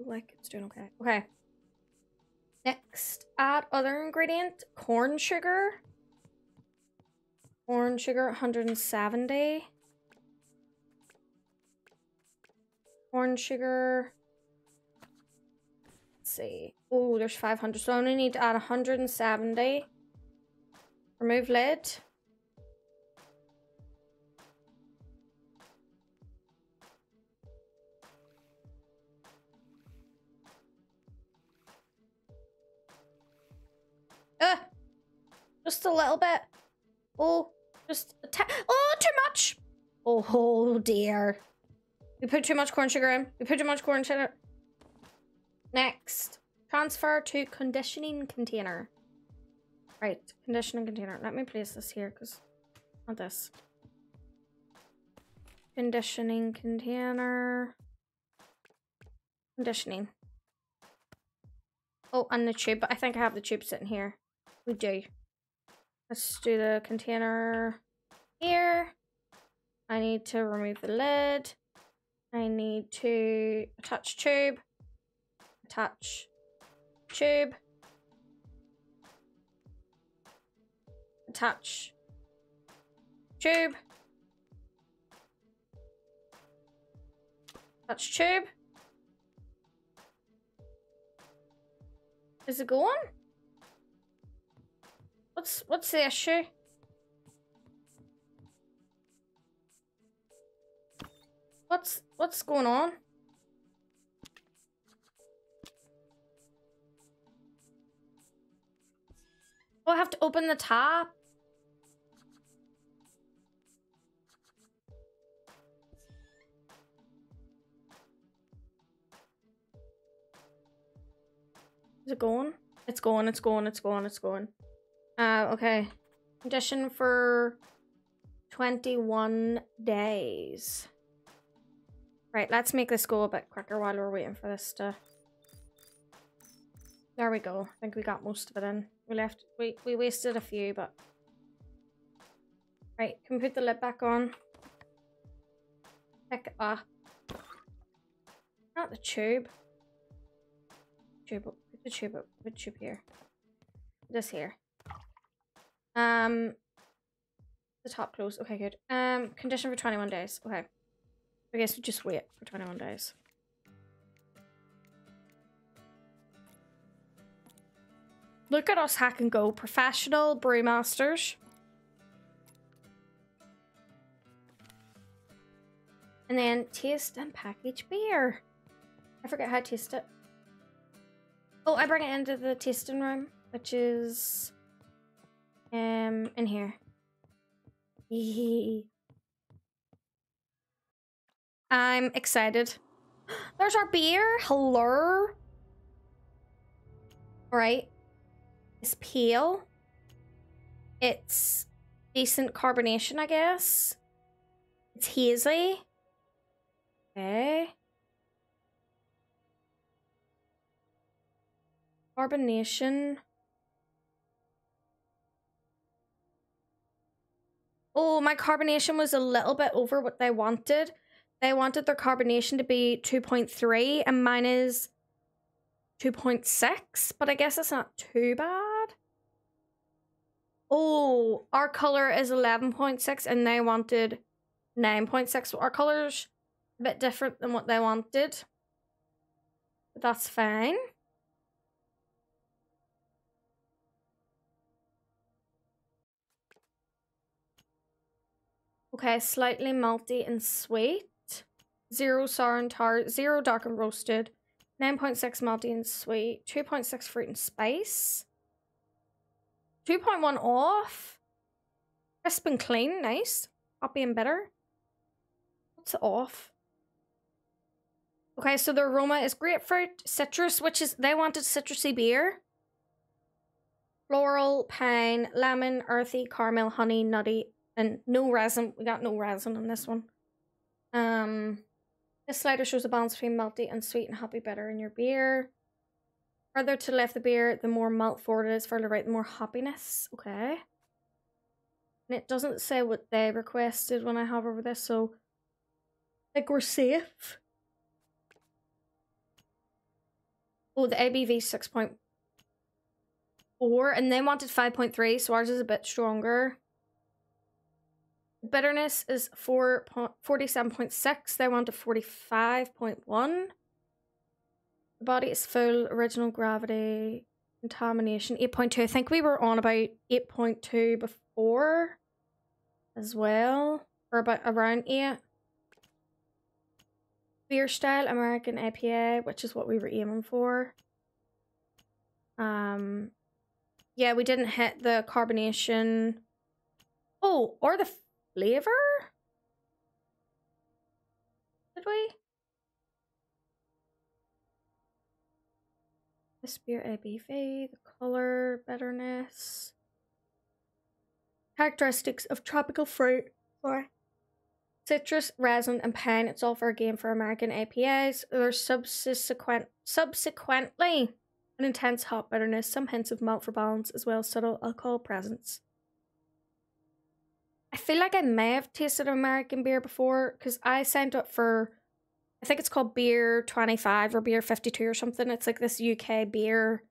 Like it's doing okay. Okay. Next, add other ingredient, corn sugar. Corn sugar, 170. Corn sugar. Let's see. Oh, there's 500. So I only need to add 170. Remove lid. Uh, just a little bit. Oh, just a Oh, too much. Oh, oh dear. We put too much corn sugar in. We put too much corn sugar. Next, transfer to conditioning container. Right, conditioning container. Let me place this here because not this. Conditioning container. Conditioning. Oh, and the tube. I think I have the tube sitting here. We do. Let's do the container here. I need to remove the lid. I need to attach tube. Attach tube. Attach tube. Attach tube. Is it going? What's what's the issue? What's what's going on? I have to open the tap. Is it going? It's going, it's going, it's going, it's going. Uh, okay. Condition for 21 days. Right, let's make this go a bit quicker while we're waiting for this to... There we go. I think we got most of it in. We left... We, we wasted a few, but... Right, can put the lid back on? Pick it up. Not the tube. Tube the tube the tube here. This here. Um, the top close. Okay, good. Um, condition for 21 days. Okay. I guess we just wait for 21 days. Look at us hack and go. Professional brewmasters. And then taste and package beer. I forget how to taste it. Oh, I bring it into the tasting room, which is um, in here. I'm excited. There's our beer. Hello. Alright. It's pale. It's decent carbonation, I guess. It's hazy. Okay. Carbonation. Oh, my carbonation was a little bit over what they wanted. They wanted their carbonation to be 2.3 and mine is 2.6, but I guess it's not too bad. Oh, our color is 11.6 and they wanted 9.6. So our color's a bit different than what they wanted. But that's fine. Okay, slightly malty and sweet. Zero sour and tart, zero dark and roasted. 9.6 malty and sweet. 2.6 fruit and spice. 2.1 off. Crisp and clean, nice. Hoppy and bitter. What's off? Okay, so the aroma is grapefruit, citrus, which is, they wanted citrusy beer. Floral, pine, lemon, earthy, caramel, honey, nutty, and no resin. We got no resin in this one. Um, this slider shows a balance between malty and sweet and hoppy bitter in your beer. Further to the left the beer, the more malt forward it is. Further right, the more hoppiness. Okay. And it doesn't say what they requested when I hover over this, so Like we're safe. Oh, the ABV 6.4 and they wanted 5.3, so ours is a bit stronger. Bitterness is 4 47.6. They wanted 45.1. The body is full, original gravity, contamination 8.2. I think we were on about 8.2 before as well, or about around 8. Beer style American IPA, which is what we were aiming for. Um, yeah, we didn't hit the carbonation. Oh, or the flavor? Did we? The beer ABV, the color, bitterness. Characteristics of tropical fruit. Sorry. Citrus, resin, and pine. It's all for a game for American APAs. There's subsequent, subsequently an intense hot bitterness, some hints of malt for balance, as well as subtle alcohol presence. I feel like I may have tasted American beer before because I signed up for, I think it's called Beer 25 or Beer 52 or something. It's like this UK beer,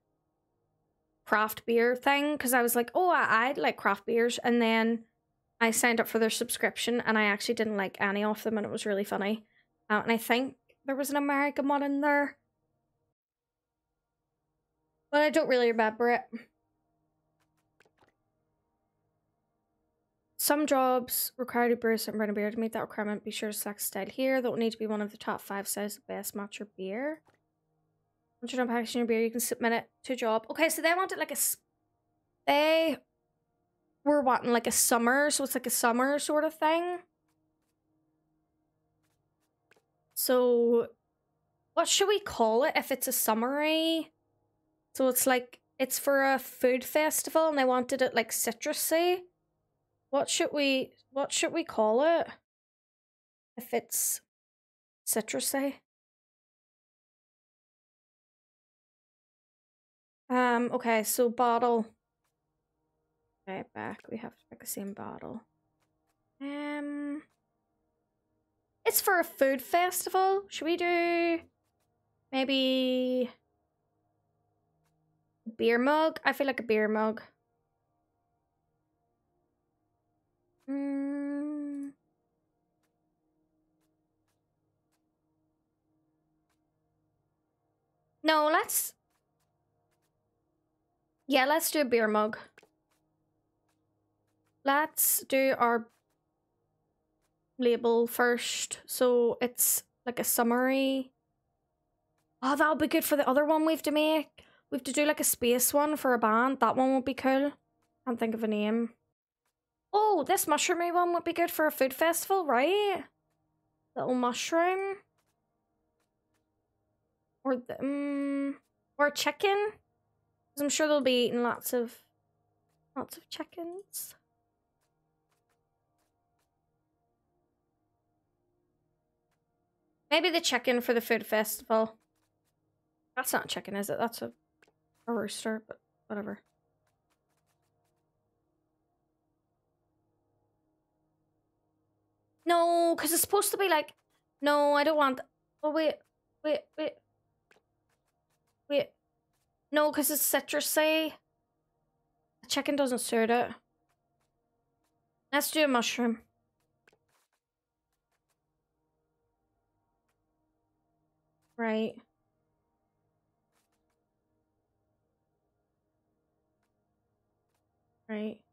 craft beer thing. Because I was like, oh, I, I like craft beers. And then I signed up for their subscription and I actually didn't like any of them and it was really funny. Uh, and I think there was an American one in there. But I don't really remember it. Some jobs require to brew some beer to meet that requirement. Be sure to select style here. That will need to be one of the top five styles of best match your beer. Once you're done packaging your beer, you can submit it to a job. Okay, so they wanted like a... They we're wanting like a summer, so it's like a summer sort of thing. So, what should we call it if it's a summary? So it's like, it's for a food festival and they wanted it like citrusy. What should we, what should we call it? If it's citrusy? Um, okay, so bottle. Okay, back. We have to pick the same bottle. Um, it's for a food festival. Should we do maybe beer mug? I feel like a beer mug. Mm. No, let's. Yeah, let's do a beer mug. Let's do our label first. So it's like a summary. Oh, that'll be good for the other one we have to make. We have to do like a space one for a band. That one would be cool. Can't think of a name. Oh, this mushroomy one would be good for a food festival, right? Little mushroom. Or the, um, or chicken. Because I'm sure they'll be eating lots of lots of chickens. Maybe the chicken for the food festival. That's not chicken, is it? That's a, a rooster, but whatever. No, because it's supposed to be like, no, I don't want, oh, wait, wait, wait, wait. No, because it's citrusy. The chicken doesn't suit it. Let's do a mushroom. Right. Right.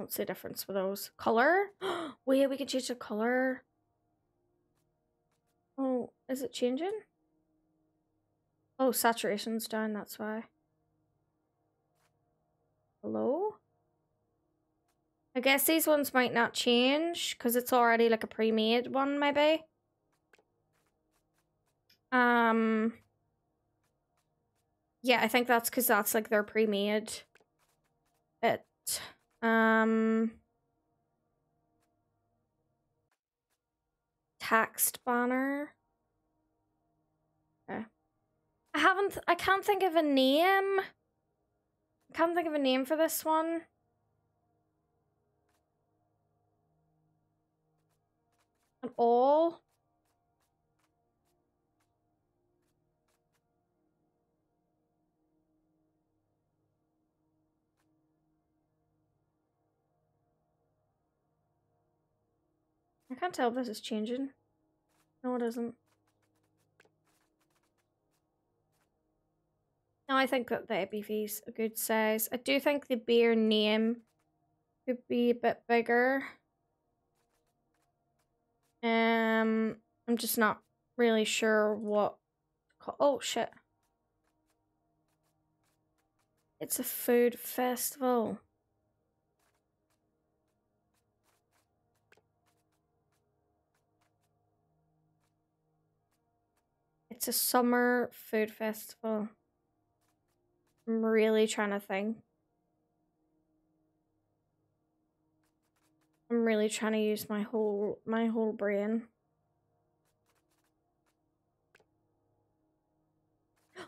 Don't see a difference with those. Color? Wait, we can change the color. Oh, is it changing? Oh, saturation's down, that's why. Hello? I guess these ones might not change because it's already like a pre-made one, maybe. Um, yeah, I think that's because that's like their pre-made It. Um, text banner. Okay. I haven't, I can't think of a name. I can't think of a name for this one. at all. Can't tell if this is changing. No, it isn't. No, I think that the EpiPh's a good size. I do think the beer name could be a bit bigger. Um, I'm just not really sure what. Oh shit! It's a food festival. It's a summer food festival. I'm really trying to think. I'm really trying to use my whole my whole brain.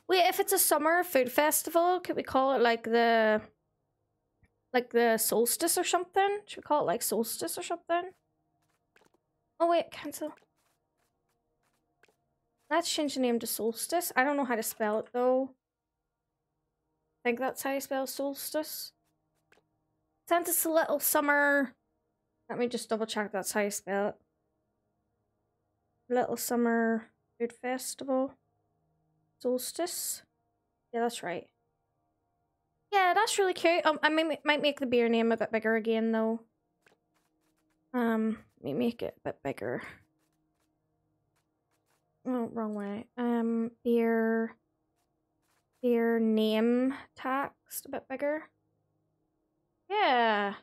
Wait, if it's a summer food festival, could we call it like the like the solstice or something? Should we call it like solstice or something? Oh wait, cancel. Let's change the name to Solstice. I don't know how to spell it though. I think that's how you spell Solstice. Santa's a little summer. Let me just double check that's how you spell it. Little Summer Food Festival. Solstice. Yeah, that's right. Yeah, that's really cute. Um, I might, might make the beer name a bit bigger again though. Um, let me make it a bit bigger. Oh, wrong way. Um, beer. Beer name text a bit bigger. Yeah.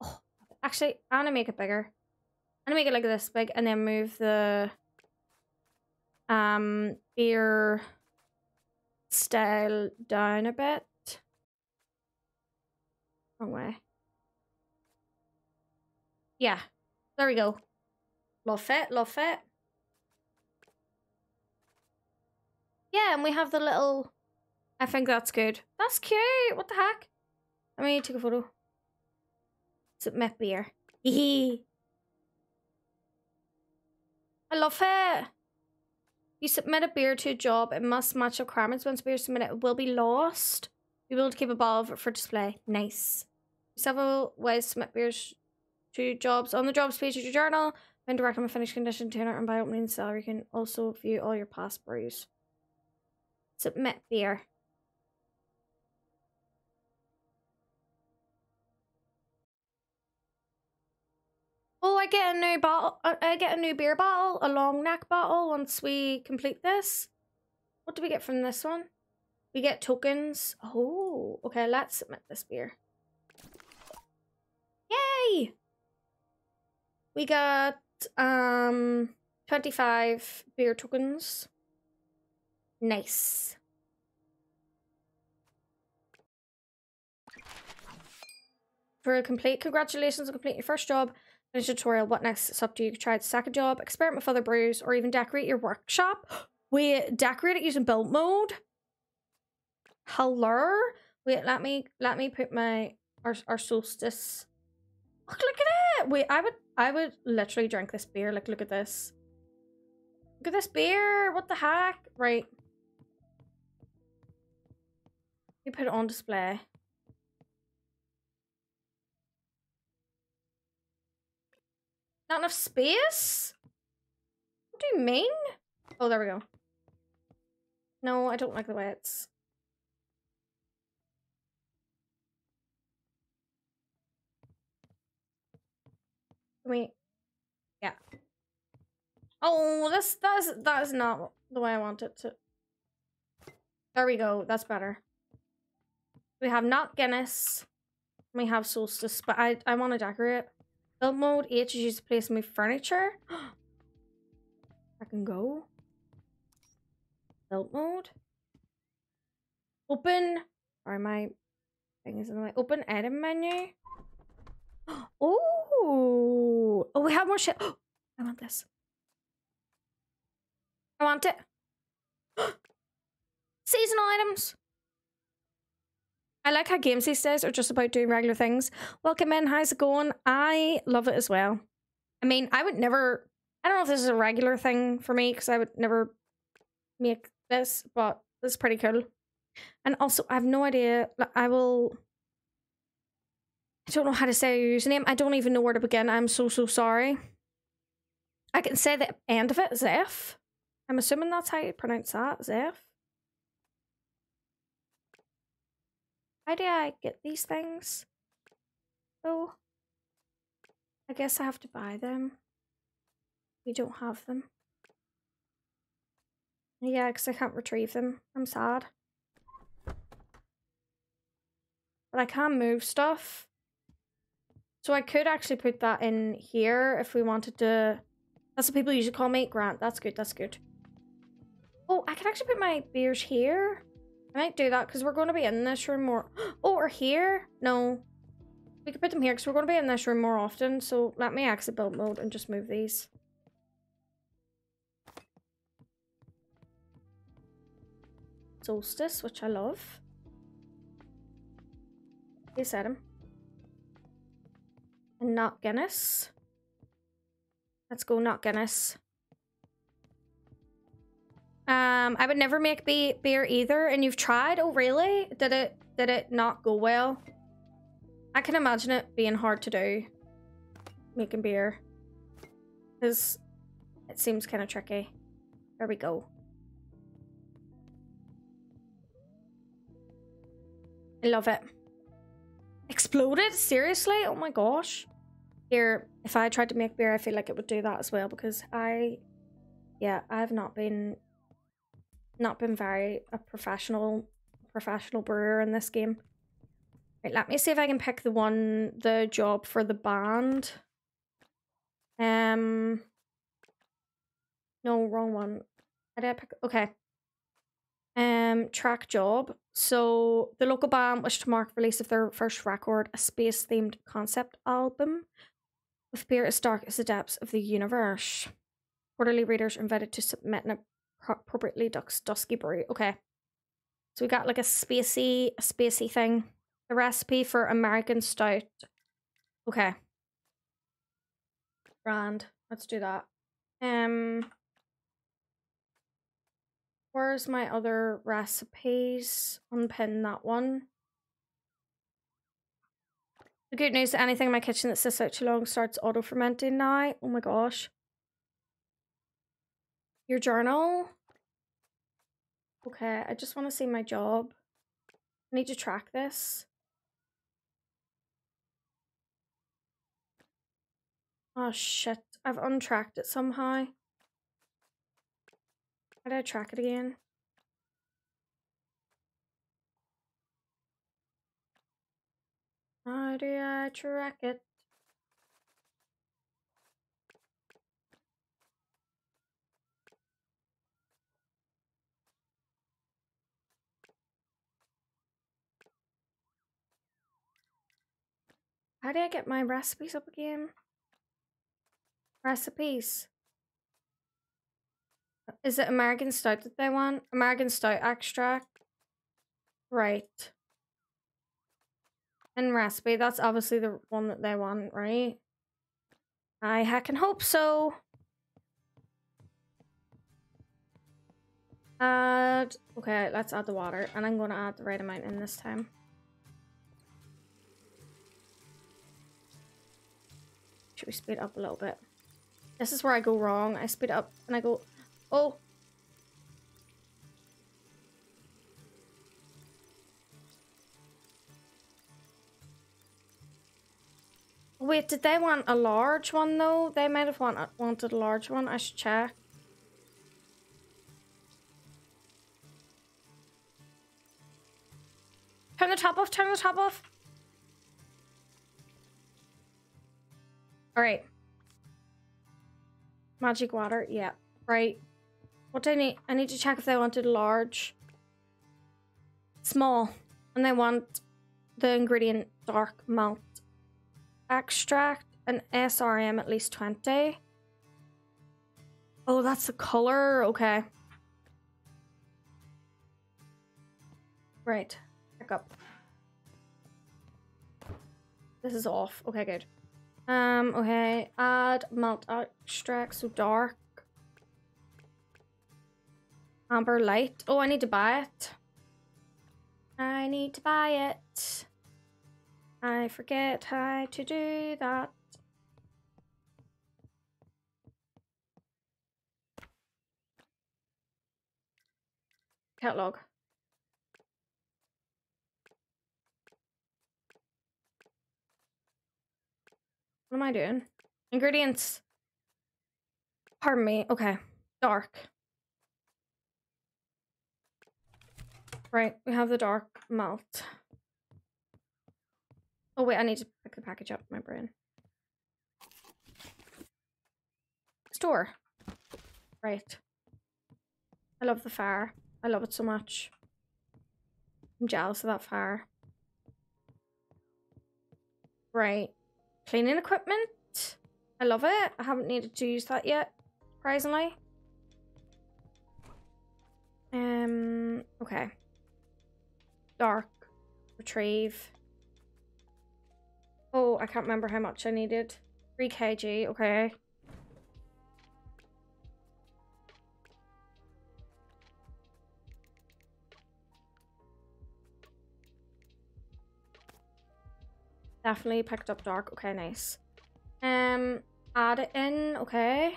Oh, actually, I'm gonna make it bigger. I'm gonna make it like this big, and then move the um beer style down a bit. Wrong way. Yeah, there we go. Love it, love it. Yeah, and we have the little... I think that's good. That's cute. What the heck? Let me take a photo. Submit beer. Hee I love it. You submit a beer to a job, it must match requirements. Once beer submitted, it will be lost. Be will keep a bottle for display. Nice. Several ways to submit beers to jobs. On the jobs page of your journal, find direct on a finished condition, tuner, and by opening the cellar, you can also view all your past brews. Submit beer. Oh, I get a new bottle. Uh, I get a new beer bottle, a long neck bottle once we complete this. What do we get from this one? We get tokens. Oh, okay, let's submit this beer. Yay! We got um 25 beer tokens. Nice. For a complete, congratulations on completing your first job. Finish tutorial. What next? It's up to you. Try the second job, experiment with other brews, or even decorate your workshop. Wait, decorate it using build mode? Hello? Wait, let me let me put my our our solstice. Look, look at it. Wait, I would I would literally drink this beer. Like, look at this. Look at this beer. What the heck? Right. You put it on display. Not enough space? What do you mean? Oh, there we go. No, I don't like the way it's... Wait. Yeah. Oh, this that is that is not the way I want it to. There we go. That's better. We have not Guinness. We have Solstice, but I, I want to decorate. Build mode, H is used to place my furniture. I can go. Build mode. Open. Or my thing is in the way. Open item menu. Oh, oh, we have more shit. I want this. I want it. Seasonal items. I like how games these days are just about doing regular things. Welcome in, how's it going? I love it as well. I mean, I would never. I don't know if this is a regular thing for me because I would never make this, but this is pretty cool. And also, I have no idea. I will. I don't know how to say your username. I don't even know where to begin. I'm so, so sorry. I can say the end of it, Zeph. I'm assuming that's how you pronounce that, Zeph. How do I get these things? Oh, I guess I have to buy them. We don't have them. Yeah, because I can't retrieve them. I'm sad. But I can move stuff. So I could actually put that in here if we wanted to... That's what people usually call me. Grant, that's good, that's good. Oh, I can actually put my beers here. I might do that because we're going to be in this room more. Oh, or here? No. We could put them here because we're going to be in this room more often. So let me exit build mode and just move these. Solstice, which I love. You said him. And not Guinness. Let's go not Guinness. Um, I would never make be beer either, and you've tried? Oh, really? Did it did it not go well? I can imagine it being hard to do, making beer, because it seems kind of tricky. There we go. I love it. Exploded? Seriously? Oh my gosh. Here, if I tried to make beer, I feel like it would do that as well because I, yeah, I've not been not been very a professional professional brewer in this game. Right, let me see if I can pick the one the job for the band. Um No, wrong one. How did I pick okay. Um track job. So the local band wish to mark release of their first record, a space themed concept album with beer as dark as the depths of the universe. Quarterly readers invited to submit an appropriately ducks dusky brew. Okay. So we got like a spacey, a spacey thing. The recipe for American stout. Okay. Brand. Let's do that. Um Where's my other recipes? Unpin that one. The good news, anything in my kitchen that sits out too long starts auto-fermenting now. Oh my gosh. Your journal? Okay, I just want to see my job. I need to track this. Oh shit, I've untracked it somehow. How do I track it again? How do I track it? How do I get my recipes up again? Recipes. Is it American Stout that they want? American Stout extract? Right. And recipe, that's obviously the one that they want, right? I and hope so. Add, okay, let's add the water. And I'm going to add the right amount in this time. Should we speed up a little bit? This is where I go wrong. I speed up and I go, oh. Wait, did they want a large one though? They might have want, wanted a large one. I should check. Turn the top off, turn the top off. All right. Magic water. Yeah. Right. What do I need? I need to check if they wanted large. Small. And they want the ingredient dark malt extract and SRM at least 20. Oh, that's the color. Okay. Right. Back up. This is off. Okay, good. Um, okay. Add malt extract, so dark. Amber light. Oh, I need to buy it. I need to buy it. I forget how to do that. Catalog. What am I doing? Ingredients. Pardon me. Okay. Dark. Right, we have the dark malt. Oh wait, I need to pick the package up my brain. Store. Right. I love the fire. I love it so much. I'm jealous of that fire. Right. Cleaning equipment. I love it. I haven't needed to use that yet, surprisingly. Um, okay. Dark. Retrieve. Oh, I can't remember how much I needed. 3 kg, okay. Definitely picked up dark. Okay, nice. Um, add it in. Okay.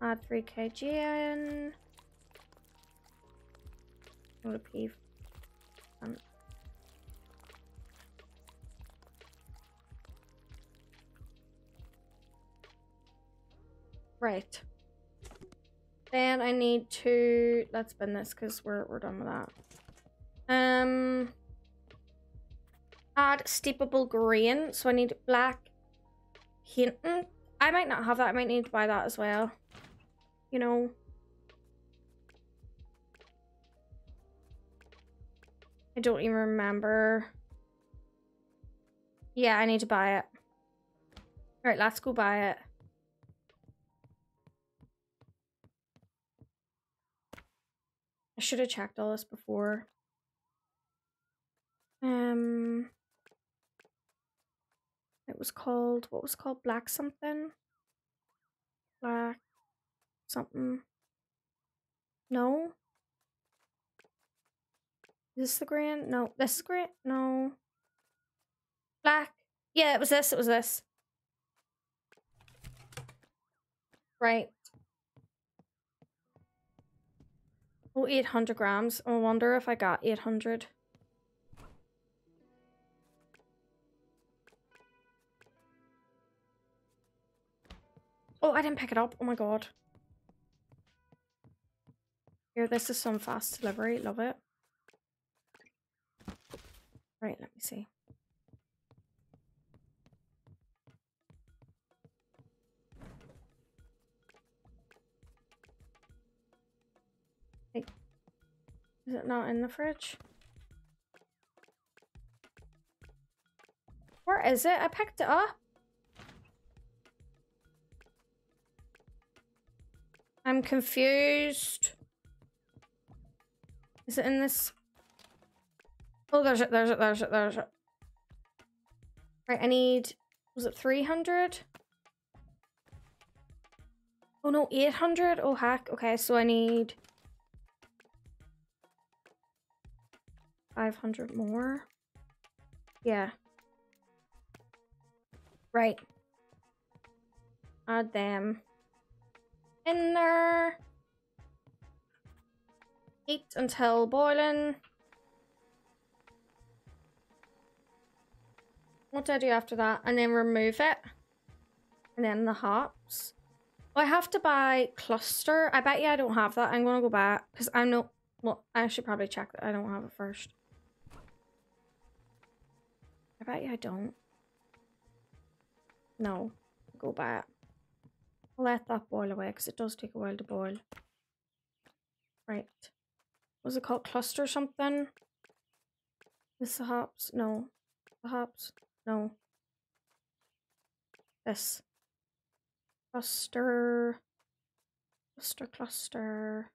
Add 3 kg in. What a peeve. Um, right. Then I need to let's spin this because we're we're done with that. Um add steepable grain. So I need black patent. I might not have that. I might need to buy that as well. You know. I don't even remember. Yeah, I need to buy it. All right, let's go buy it. I should have checked all this before. Um, it was called, what was called? Black something? Black something. No? Is this the green? No. This is green? No. Black. Yeah, it was this. It was this. Right. Oh, 800 grams. I wonder if I got 800. Oh, I didn't pick it up. Oh my god. Here, this is some fast delivery. Love it. Right, let me see. Is it not in the fridge? Where is it? I picked it up. I'm confused. Is it in this? Oh, there's it, there's it, there's it, there's it. Right, I need, was it 300? Oh no, 800? Oh heck, okay, so I need 500 more. Yeah. Right. Add them in there. Heat until boiling. What do I do after that? And then remove it. And then the hops. Oh, I have to buy cluster. I bet you I don't have that. I'm going to go back. Because I'm know... Well, I should probably check that I don't have it first. I bet you I don't. No. Go back. Let that boil away because it does take a while to boil. Right. Was it called cluster something? This the hops? No. The hops? No. This. Cluster. Cluster, cluster.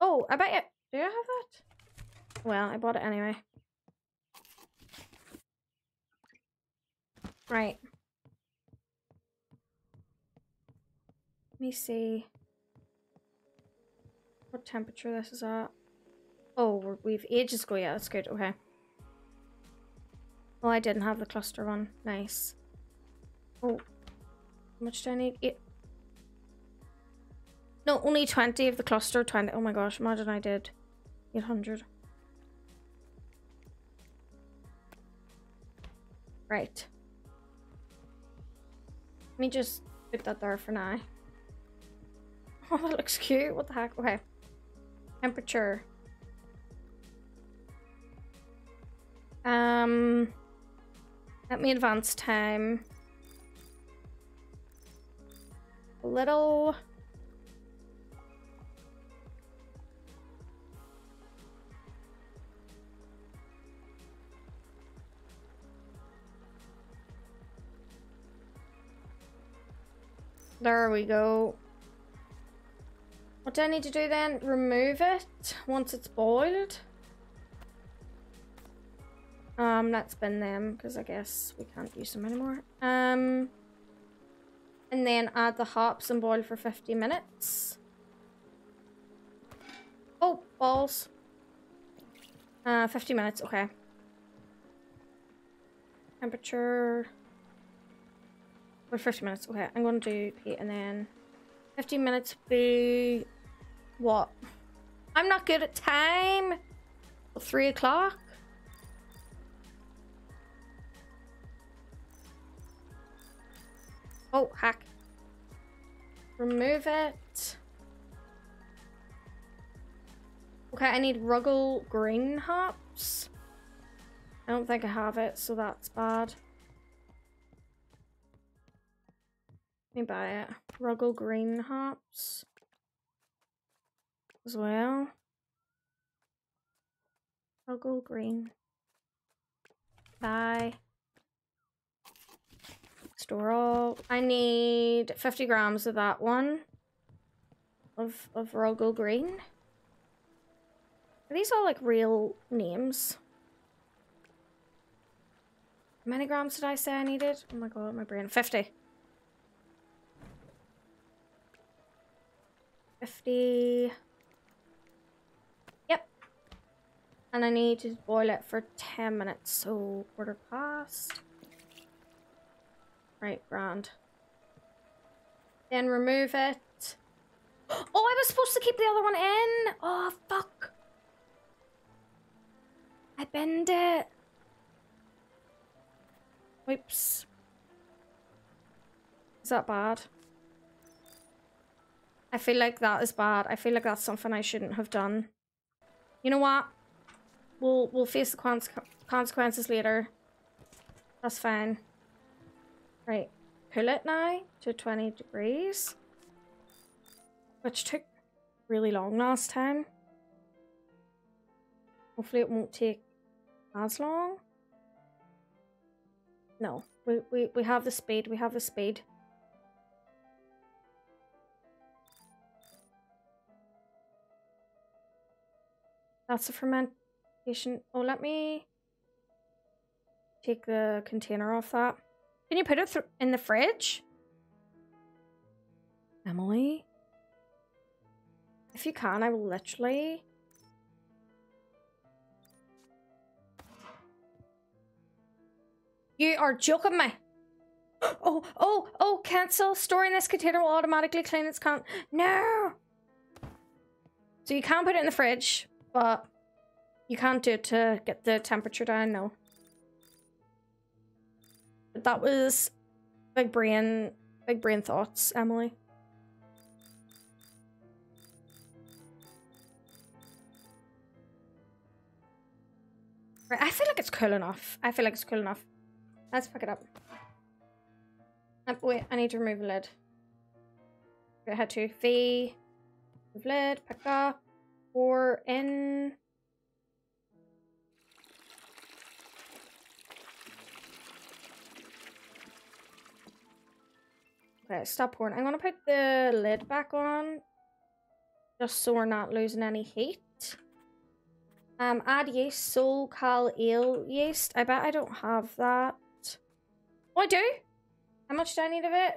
Oh, I bet you. Do I have that? Well, I bought it anyway. Right. Let me see what temperature this is at. Oh, we've ages ago. Yeah, that's good. Okay. Oh, I didn't have the cluster on. Nice. Oh, how much do I need? Eight. No, only 20 of the cluster. 20. Oh my gosh, imagine I did 800. Right. Let me just put that there for now. Oh, that looks cute. What the heck? Okay. Temperature. Um, let me advance time. A little. There we go. What do I need to do then? Remove it once it's boiled. Um, let's bin them because I guess we can't use them anymore. Um, and then add the hops and boil for 50 minutes. Oh, balls. Uh, 50 minutes, okay. Temperature. For 50 minutes, okay. I'm going to do Pete and then 50 minutes be what? I'm not good at time. Three o'clock. Oh, hack. Remove it. Okay, I need Fuggles green hops. I don't think I have it, so that's bad. Let me buy it. Fuggles green hops. As well. Fuggles green. Bye. Store all. I need 50 grams of that one. Of, of Fuggles green. Are these all like real names? How many grams did I say I needed? Oh my god, my brain. 50. 50. Yep. And I need to boil it for 10 minutes, so quarter past. Right, grand. Then remove it. Oh, I was supposed to keep the other one in. Oh, fuck. I bend it. Whoops. Is that bad? I feel like that is bad. I feel like that's something I shouldn't have done. You know what? We'll we'll face the consequences later. That's fine. Right. Pull it now to 20 degrees. Which took really long last time. Hopefully it won't take as long. No, we, we, we have the speed, we have the speed. That's a Oh, let me take the container off that. Can you put it in the fridge? Emily? If you can, I will literally... You are joking me. Oh, oh, oh, cancel. Storing this container will automatically clean its con- No! So you can put it in the fridge, but you can't do it to get the temperature down, no. But that was big brain, big brain thoughts, Emily. Right, I feel like it's cool enough. I feel like it's cool enough. Let's pick it up. Um, wait, I need to remove the lid. Go ahead to V, remove lid, pick up, pour in. Okay, stop pouring. I'm gonna put the lid back on just so we're not losing any heat. Um, add yeast, SoCal Ale yeast. I bet I don't have that. Oh, I do? How much do I need of it?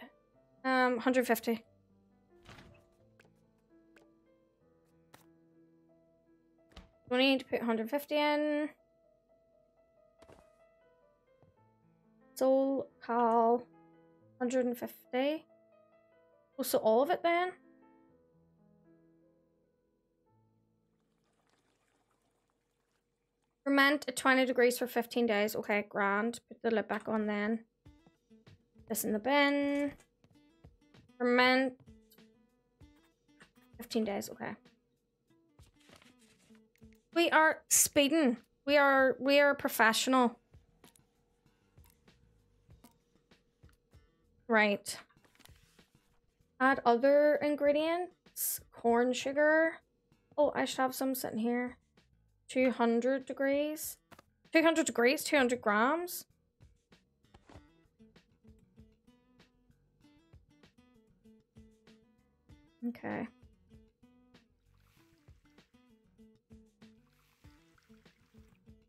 Um, 150. We need to put 150 in. Soul, Cal, 150. Oh, so all of it then? Ferment at 20 degrees for 15 days. Okay, grand. Put the lid back on then. This in the bin. Ferment. 15 days, okay. We are speeding. We are we are professional. Right. Add other ingredients. Corn sugar. Oh, I should have some sitting here. 200 degrees. 200 degrees, 200 grams. Okay.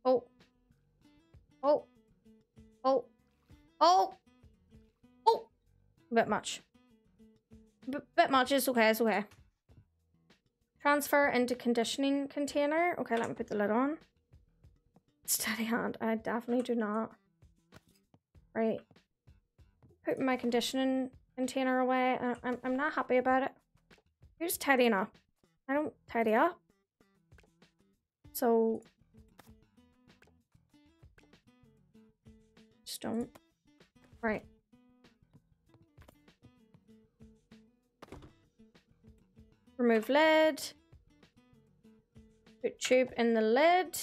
Oh. Oh. Oh. Oh. Oh. A bit much. B bit much. It's okay. It's okay. Transfer into conditioning container. Okay, let me put the lid on. Steady hand. I definitely do not. Right. Put my conditioning container away. I I'm, I'm not happy about it. Just tidying up. I don't tidy up. So Just don't. Right. Remove lid. Put tube in the lid.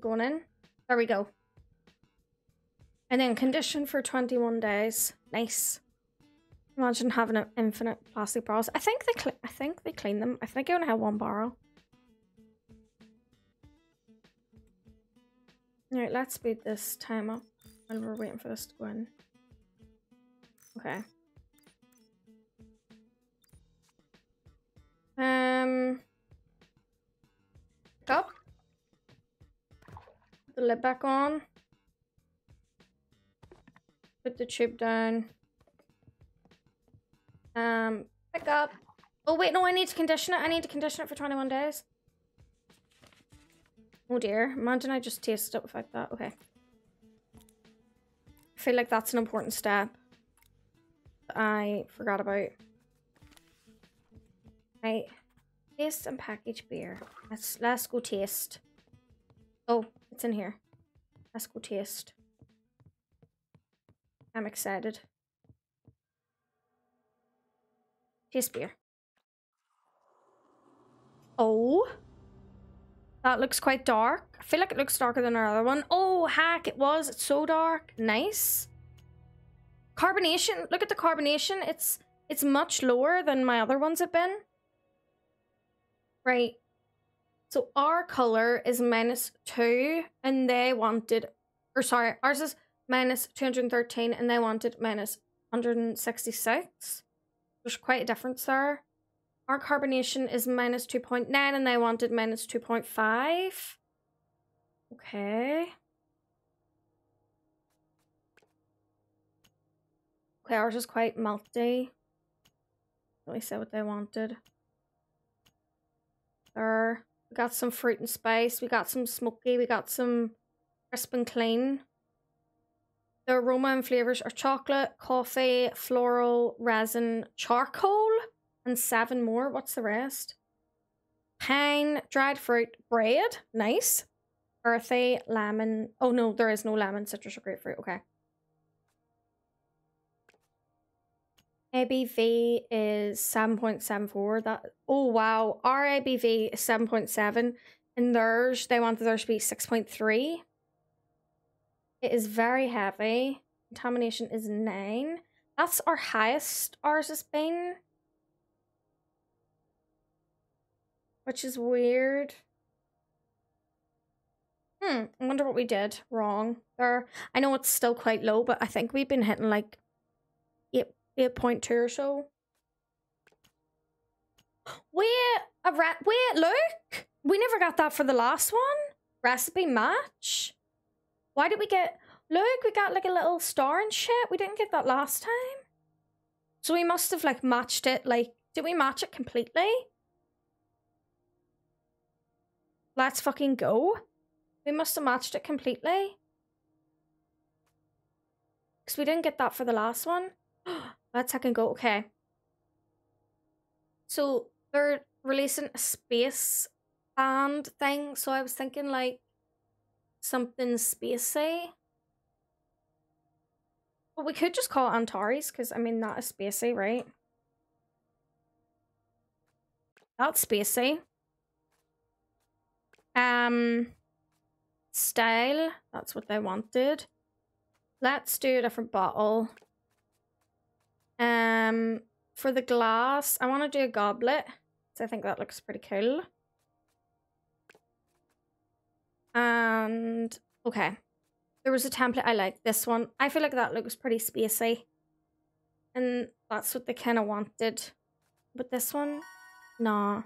Going in. There we go. And then condition for 21 days. Nice. Imagine having an infinite plastic barrels. I think they I think they clean them. I think I only have one barrel. Alright, let's speed this time up and we're waiting for this to go in. Okay. Um up. Put the lid back on. Put the tube down. Um, pick up. Oh, wait, no, I need to condition it. I need to condition it for 21 days. Oh dear. Imagine I just tasted it without that. Okay. I feel like that's an important step I forgot about. Right. Taste and package beer. Let's let's go taste. Oh, it's in here. Let's go taste. I'm excited. Taste beer. Oh. That looks quite dark. I feel like it looks darker than our other one. Oh, heck, it was. It's so dark. Nice. Carbonation. Look at the carbonation. It's it's much lower than my other ones have been. Right. So our color is minus 2 and they wanted... Or sorry, ours is minus 213 and they wanted minus 166. There's quite a difference there. Our carbonation is minus 2.9 and they wanted minus 2.5. Okay. Okay, ours is quite malty. Let me see what they wanted. There. We got some fruit and spice. We got some smoky. We got some crisp and clean. The aroma and flavors are chocolate, coffee, floral, resin, charcoal, and seven more. What's the rest? Pine, dried fruit, bread. Nice. Earthy, lemon. Oh no, there is no lemon, citrus, or grapefruit. Okay. ABV is 7.74. That oh wow. Our ABV is 7.7. And theirs, they wanted theirs to be 6.3. It is very heavy. Contamination is 9. That's our highest ours has been. Which is weird. Hmm, I wonder what we did wrong there. I know it's still quite low, but I think we've been hitting like 8, 8.2 or so. Wait, a rat. Wait, look. We never got that for the last one. Recipe match. Why did we get? Look, we got like a little star and shit. We didn't get that last time. So we must have like matched it. Like, did we match it completely? Let's fucking go. We must have matched it completely. Because we didn't get that for the last one. Let's fucking go. Okay. So they're releasing a space band thing. So I was thinking like something spacey. But we could just call it Antares because I mean that is spacey, right? That's spacey. Um style, that's what they wanted. Let's do a different bottle. Um for the glass, I want to do a goblet. So I think that looks pretty cool. And okay. There was a template I like. This one. I feel like that looks pretty spacey. And that's what they kind of wanted. But this one, nah.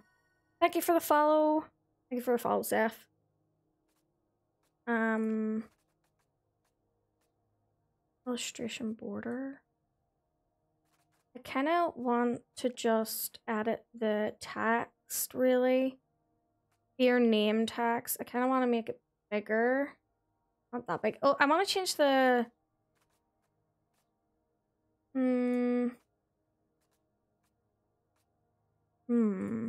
Thank you for the follow. Thank you for a follow, Zeph. Um, illustration border. I kind of want to just edit the text, really. Your name text. I kind of want to make it bigger. Not that big. Oh, I want to change the... Hmm. Hmm.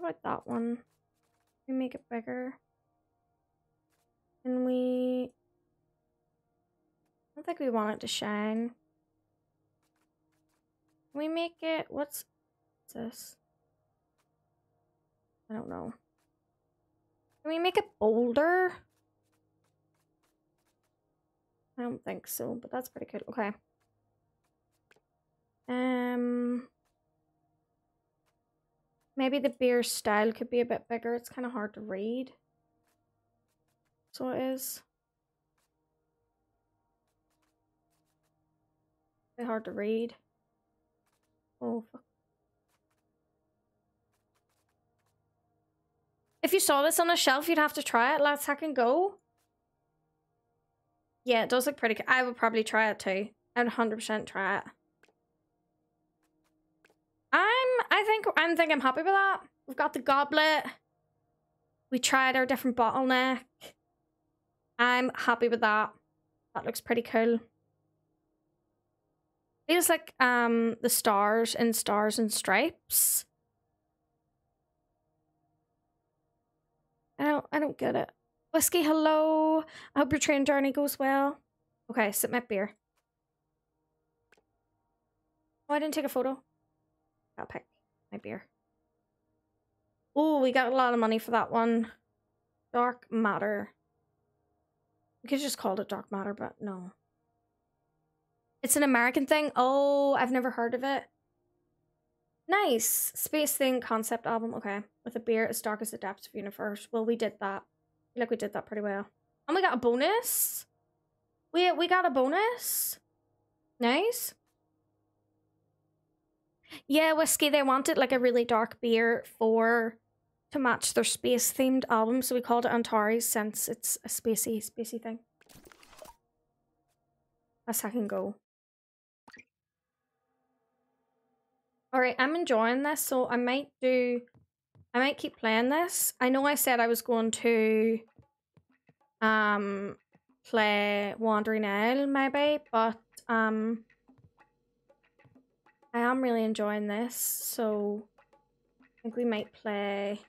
How about that one? We make it bigger. And we... I don't think we want it to shine. we make it... What's this? I don't know. Can we make it bolder? I don't think so, but that's pretty good. Okay. Um, maybe the beer style could be a bit bigger. It's kind of hard to read. So it is. It's hard to read. Oh, fuck. If you saw this on a shelf, you'd have to try it. Hack and go. Yeah, it does look pretty I would probably try it too. I'd 100% try it. I think, I think I'm happy with that. We've got the goblet. We tried our different bottleneck. I'm happy with that. That looks pretty cool. Feels like um the stars and stars and stripes. I don't I don't get it. Whiskey, hello. I hope your train journey goes well. Okay, sip my beer. Oh, I didn't take a photo. I'll pick my beer. Oh, we got a lot of money for that one. Dark matter. We could just call it dark matter, but no. It's an American thing. Oh, I've never heard of it. Nice. Space Thing concept album. Okay. With a beer as dark as the depths of universe. Well, we did that. I feel like we did that pretty well. And we got a bonus. We, we got a bonus. Nice. Yeah, Whiskey, they wanted like a really dark beer for to match their space themed album, so we called it Antares since it's a spacey, spacey thing. A second go. Alright, I'm enjoying this, so I might do I might keep playing this. I know I said I was going to um play Wandering Isle maybe, but um I am really enjoying this, so I think we might play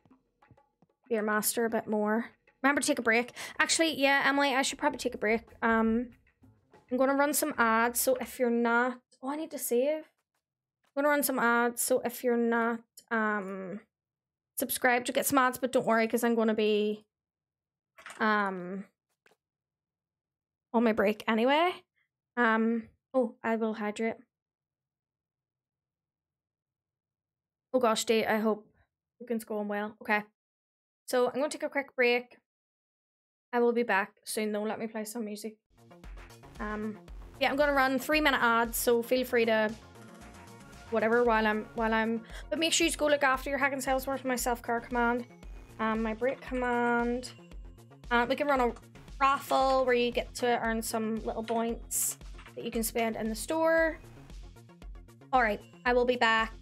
Beer Master a bit more. Remember to take a break. Actually, yeah, Emily, I should probably take a break. Um I'm gonna run some ads, so if you're not oh I need to save. I'm gonna run some ads, so if you're not um subscribe to get some ads, but don't worry because I'm going to be um on my break anyway. Um oh, I will hydrate. Oh gosh, date, I hope cooking's going well. Okay. So I'm going to take a quick break. I will be back soon though. Let me play some music. Um yeah, I'm going to run three minute ads, so feel free to whatever while I'm while I'm but make sure you go look after your hack and my self-care command and my break command. Uh, we can run a raffle where you get to earn some little points that you can spend in the store. Alright, I will be back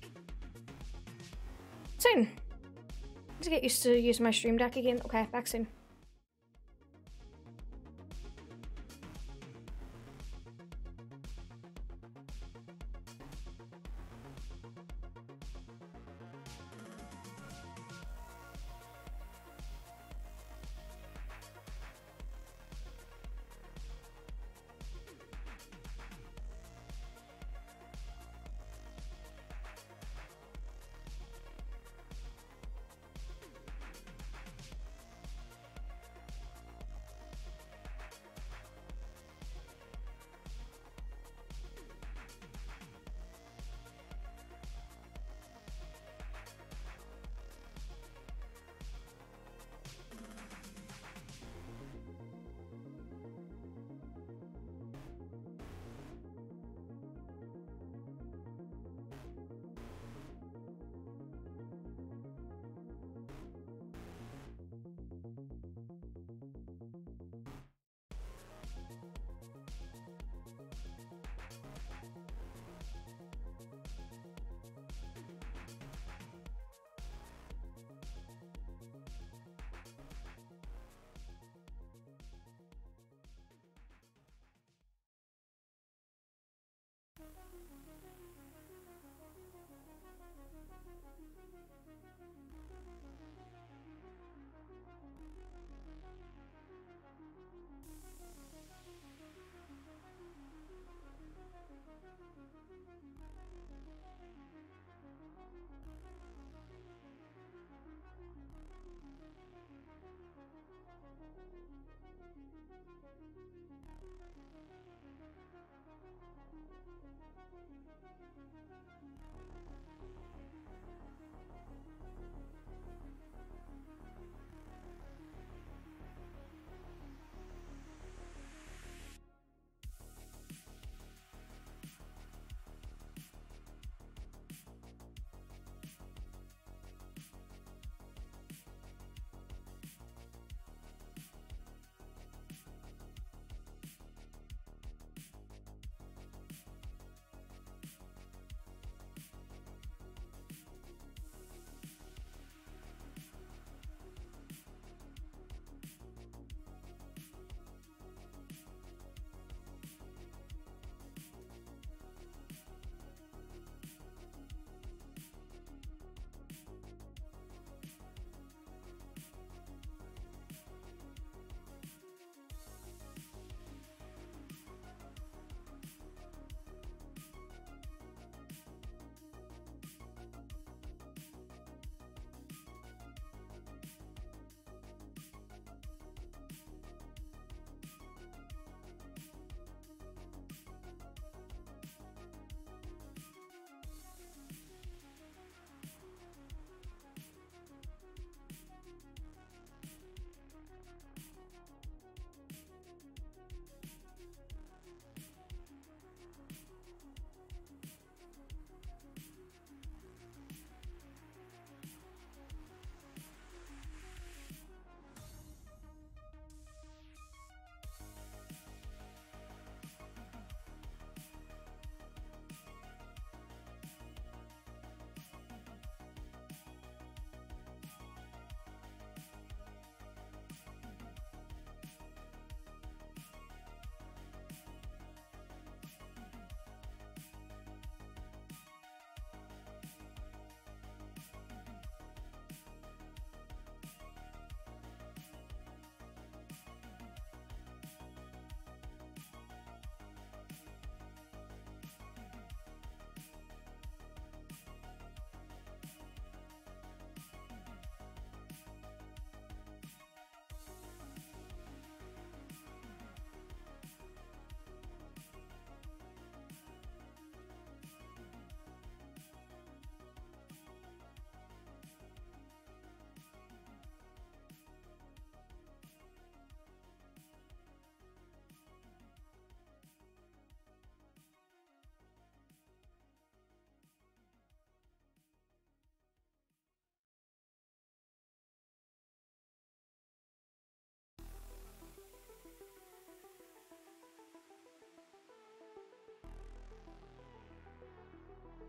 soon. To get used to using my stream deck again. Okay, back soon.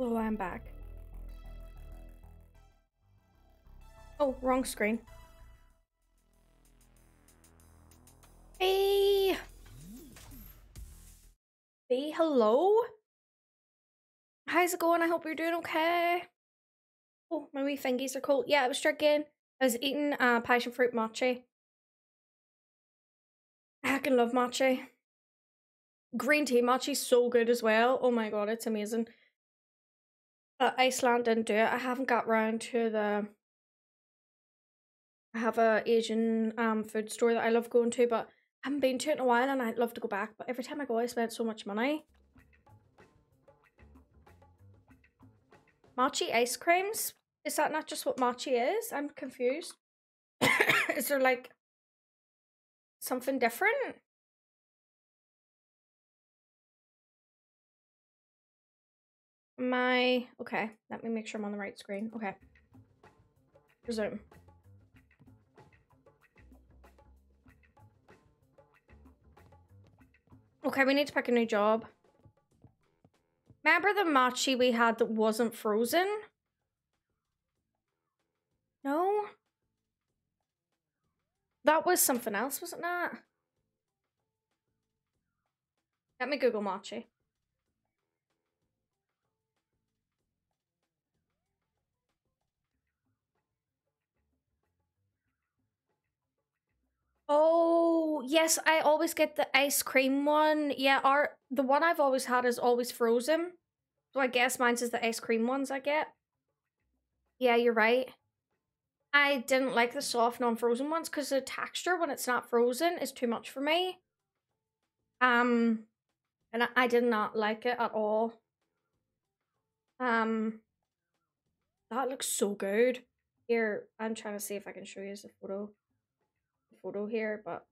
Oh, I'm back. Oh, wrong screen. Hey! Hey, hello? How's it going? I hope you're doing okay. Oh, my wee fingies are cold. Yeah, I was drinking. I was eating uh, passion fruit mochi. I can love mochi. Green tea mochi so good as well. Oh my god, it's amazing. Iceland didn't do it. I haven't got round to the. I have a Asian um food store that I love going to, but I haven't been to it in a while, and I'd love to go back. But every time I go, I spend so much money. Mochi ice creams? Is that not just what mochi is? I'm confused. is there like something different? My okay, let me make sure I'm on the right screen. Okay. Resume. Okay, we need to pick a new job. Remember the mochi we had that wasn't frozen? No? That was something else, wasn't that? Let me Google mochi. Oh, yes, I always get the ice cream one. Yeah, our the one I've always had is always frozen. So I guess mine's is the ice cream ones I get. Yeah, you're right. I didn't like the soft non-frozen ones because the texture when it's not frozen is too much for me. Um, and I, I did not like it at all. Um, that looks so good. Here, I'm trying to see if I can show you the photo photo here, but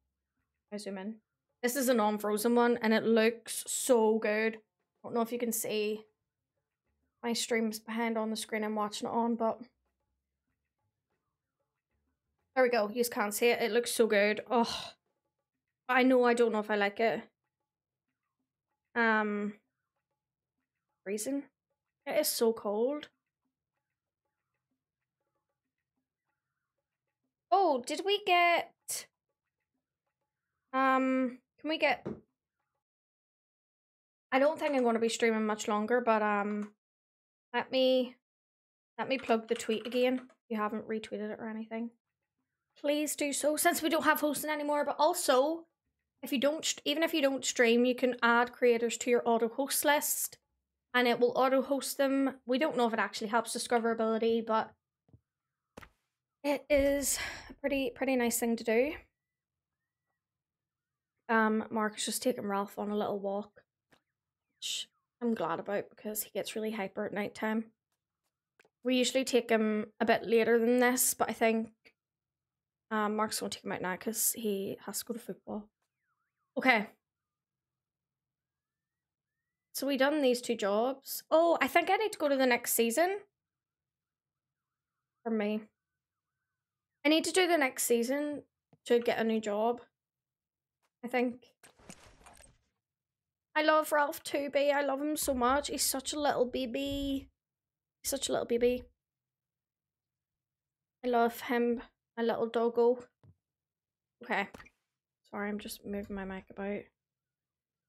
I zoom in. This is a non-frozen one and it looks so good. I don't know if you can see my streams behind on the screen I'm watching it on, but there we go. You just can't see it. It looks so good. Oh, I know. I don't know if I like it. Um, freezing. It is so cold. Oh, did we get um, can we get... I don't think I'm going to be streaming much longer, but um, let me let me plug the tweet again. If you haven't retweeted it or anything, please do so. Since we don't have hosting anymore, but also if you don't, even if you don't stream, you can add creators to your auto host list, and it will auto host them. We don't know if it actually helps discoverability, but it is a pretty pretty nice thing to do. Um, Mark is just taking Ralph on a little walk, which I'm glad about because he gets really hyper at night time. We usually take him a bit later than this, but I think um, Mark's going to take him out now because he has to go to football. Okay. So we done these two jobs. Oh, I think I need to go to the next season. For me. I need to do the next season to get a new job. I think. I love Ralph too, B. I love him so much. He's such a little baby. He's such a little baby. I love him. My little doggo. Okay. Sorry, I'm just moving my mic about.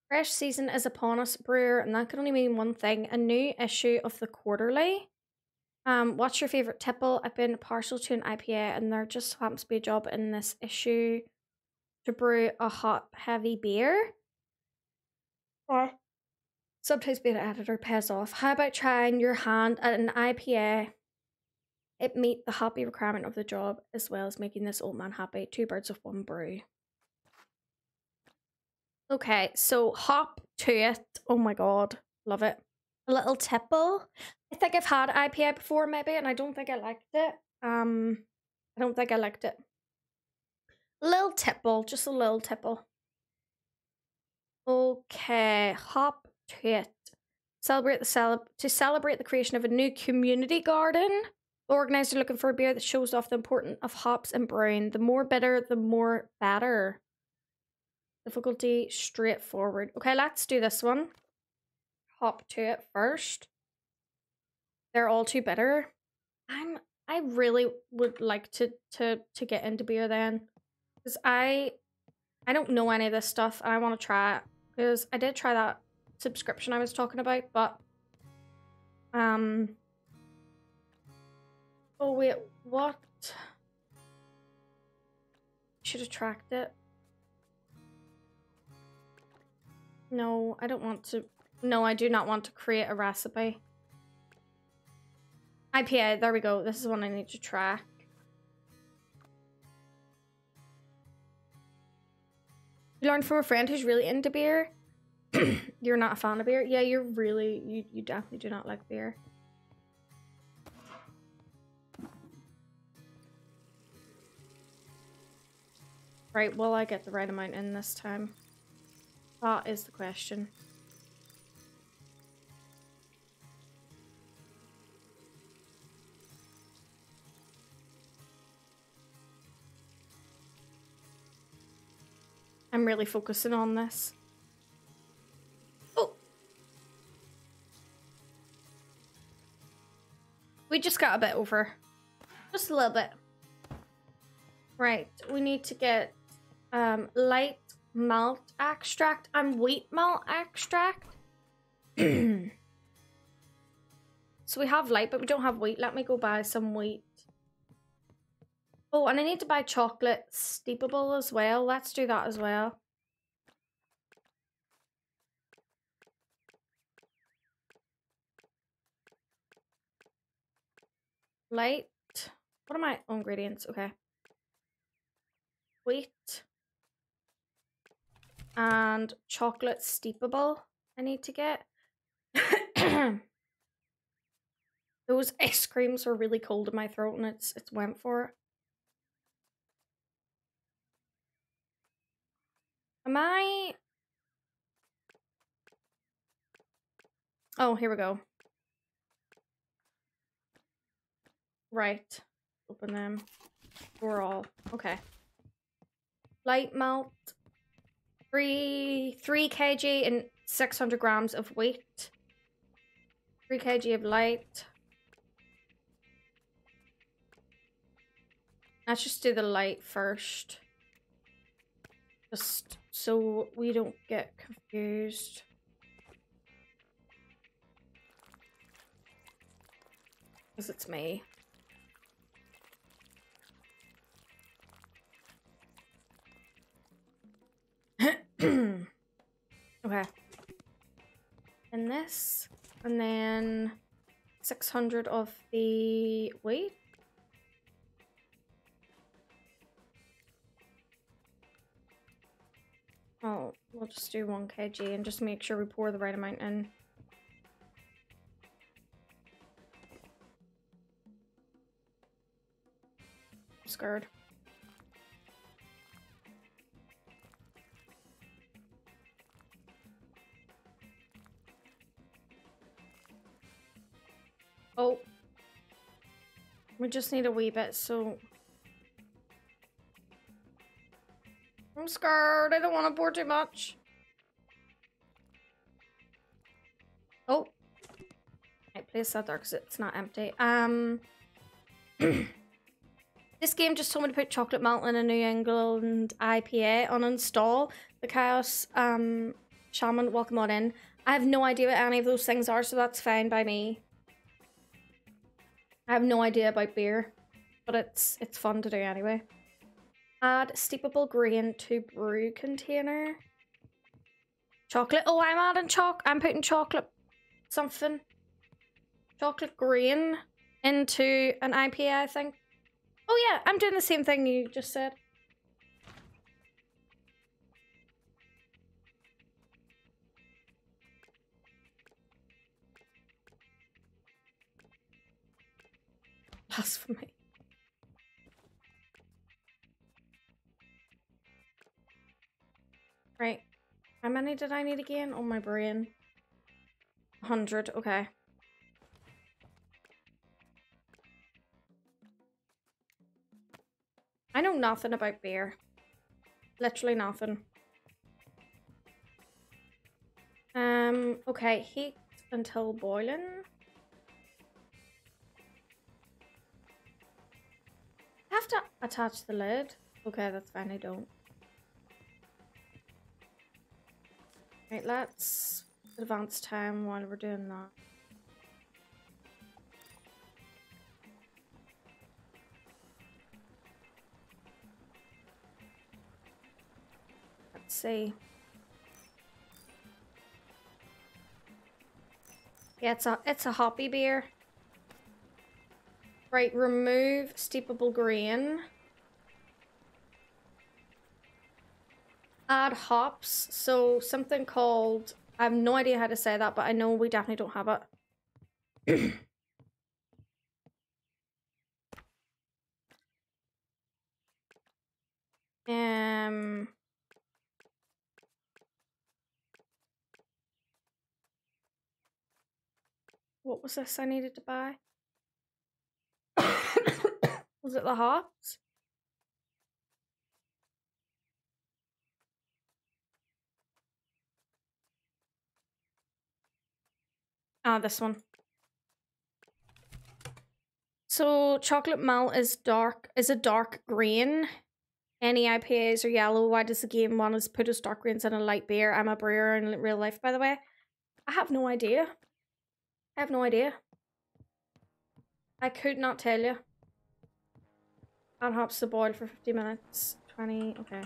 Fresh season is upon us, Brewer, and that can only mean one thing. A new issue of the quarterly. Um, what's your favourite tipple? I've been partial to an IPA and there just happens to be a job in this issue to brew a hot, heavy beer. Or sometimes being an editor pays off. How about trying your hand at an IPA? It meet the happy requirement of the job as well as making this old man happy. Two birds with one brew. Okay, so hop to it. Oh my god, love it. A little tipple. I think I've had IPA before, maybe, and I don't think I liked it. Um, I don't think I liked it. Little tipple, just a little tipple. Okay, hop to it. Celebrate the cele to celebrate the creation of a new community garden. The organizer looking for a beer that shows off the importance of hops and brewing. The more bitter, the more better. Difficulty straightforward. Okay, let's do this one. Hop to it first. they're all too bitter. I'm I really would like to to to get into beer then, because I I don't know any of this stuff and I want to try it because I did try that subscription I was talking about, but um. Oh wait, what? Should tracked it. No, I don't want to. No, I do not want to create a recipe. IPA, there we go. This is one I need to track. You learned from a friend who's really into beer. you're not a fan of beer? Yeah, you're really, you, you definitely do not like beer. Right, will I get the right amount in this time? That is the question. I'm really focusing on this. Oh! We just got a bit over. Just a little bit. Right, we need to get um, light malt extract and wheat malt extract. so we have light, but we don't have wheat. Let me go buy some wheat. Oh, and I need to buy chocolate steepable as well. Let's do that as well. Light. What are my own ingredients? Okay. Wheat. And chocolate steepable I need to get. Those ice creams were really cold in my throat and it's it's went for it. Am I... Oh, here we go. Right. Open them. We're all... Okay. Light malt. Three, 3 kg and 600 grams of weight. 3 kg of light. Let's just do the light first. Just so we don't get confused. Because it's me. okay. And this, and then 600 of the weight. Oh, we'll just do 1 kg and just make sure we pour the right amount in. I'm scared. Oh. We just need a wee bit, so I'm scared. I don't want to pour too much. Oh. I place that there because it's not empty. Um. this game just told me to put chocolate malt in a New England IPA on install. The Chaos um, Shaman, welcome on in. I have no idea what any of those things are, so that's fine by me. I have no idea about beer, but it's it's fun to do anyway. Add steepable grain to brew container. Chocolate. Oh, I'm adding chalk. I'm putting chocolate something. Chocolate grain into an IPA, I think. Oh yeah, I'm doing the same thing you just said. Blasphemy. Right. How many did I need again? On oh, my brain. 100, okay. I know nothing about beer. Literally nothing. Um, okay, heat until boiling. Have to attach the lid. Okay, that's fine, I don't. Right, let's advance time while we're doing that. Let's see. Yeah, it's a it's a hoppy beer. Right, remove steepable grain. Add hops. So something called I have no idea how to say that, but I know we definitely don't have it. um What was this I needed to buy? was it the hops? Ah, this one. So chocolate malt is dark is a dark green. Any IPAs are yellow. Why does the game want us put us dark greens in a light beer? I'm a brewer in real life, by the way. I have no idea. I have no idea. I could not tell you. Add hops to boil for 50 minutes. 20, okay.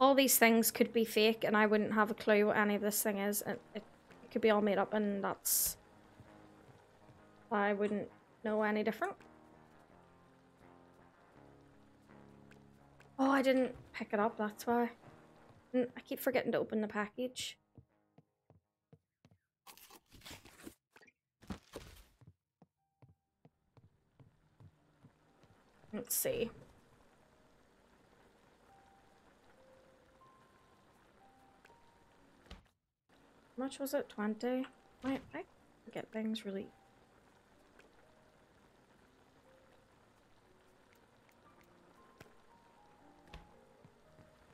All these things could be fake and I wouldn't have a clue what any of this thing is. It, it could be all made up and that's... I wouldn't know any different. Oh, I didn't pick it up, that's why. Mm, I keep forgetting to open the package. Let's see. Much was it? 20? I, I get things really...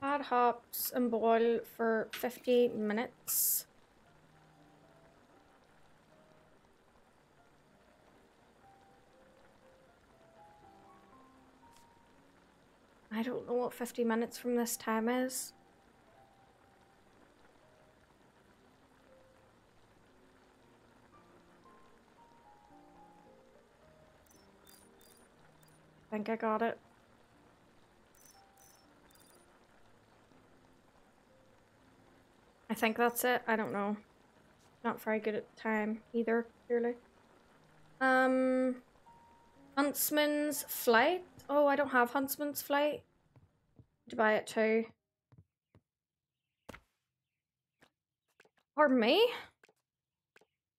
Add hops and boil for 50 minutes. I don't know what 50 minutes from this time is. Think I got it. I think that's it. I don't know. Not very good at time either, clearly. Um, Huntsman's Flight. Oh, I don't have Huntsman's Flight. To buy it too. Or me?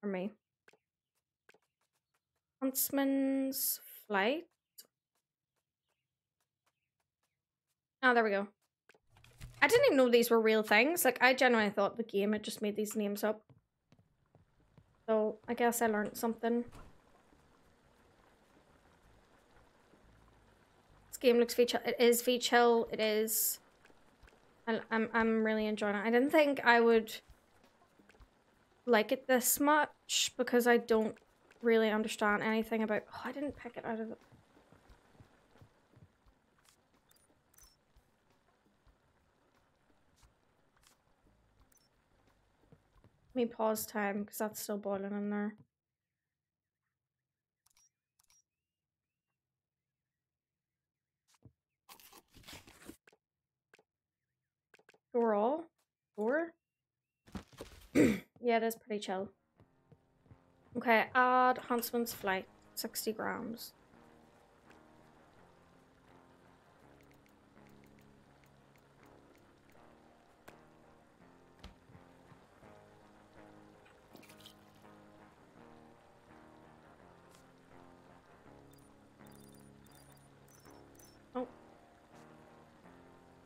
Or me? Huntsman's Flight. Oh, there we go. I didn't even know these were real things. Like, I genuinely thought the game had just made these names up. So, I guess I learned something. This game looks feature. It is feature. It is. I'm I'm really enjoying it. I didn't think I would like it this much because I don't really understand anything about. Oh, I didn't pick it out of the. Let me pause time because that's still boiling in there. Overall? Four? yeah, it is pretty chill. Okay, add Huntsman's Flight. 60 grams.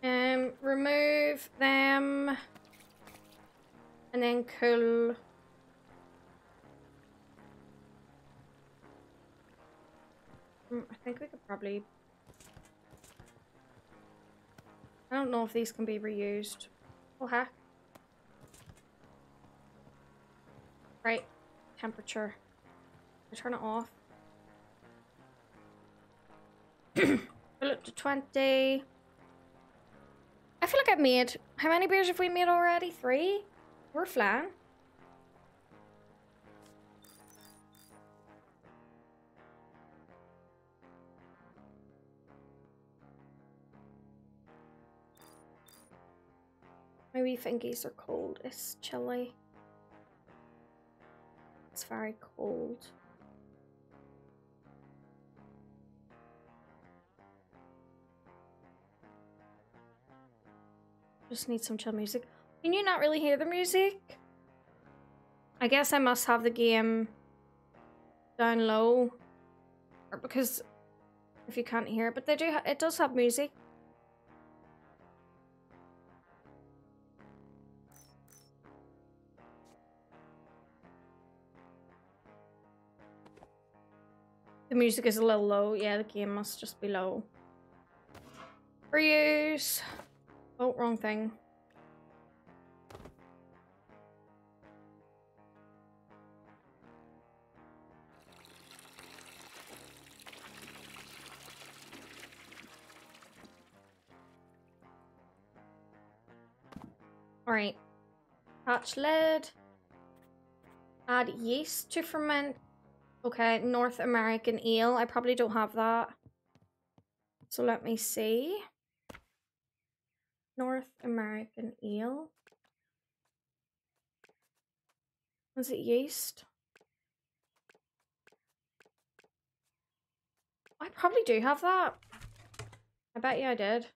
Um, remove them. And then cool. Mm, I think we could probably... I don't know if these can be reused. Oh heck. Right. Temperature. I turn it off. Pull it to 20. I feel like I've made... How many beers have we made already? Three? We're flying. My wee fingies are cold. It's chilly. It's very cold. Just need some chill music. Can you not really hear the music? I guess I must have the game down low. Because if you can't hear it, but they do it does have music. The music is a little low. Yeah, the game must just be low. Reuse. Oh, wrong thing. Alright. Patch lid. Add yeast to ferment. Okay, North American ale. I probably don't have that. So let me see. North American ale. Was it yeast? I probably do have that. I bet you I did.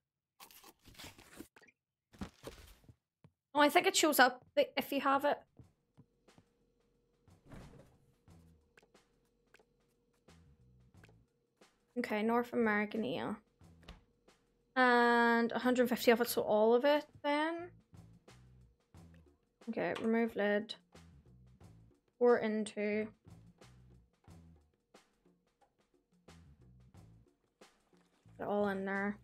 Oh, I think it shows up if you have it. Okay, North American ale. And 150 of it, so all of it then. Okay, remove lid. Pour into. It all in there.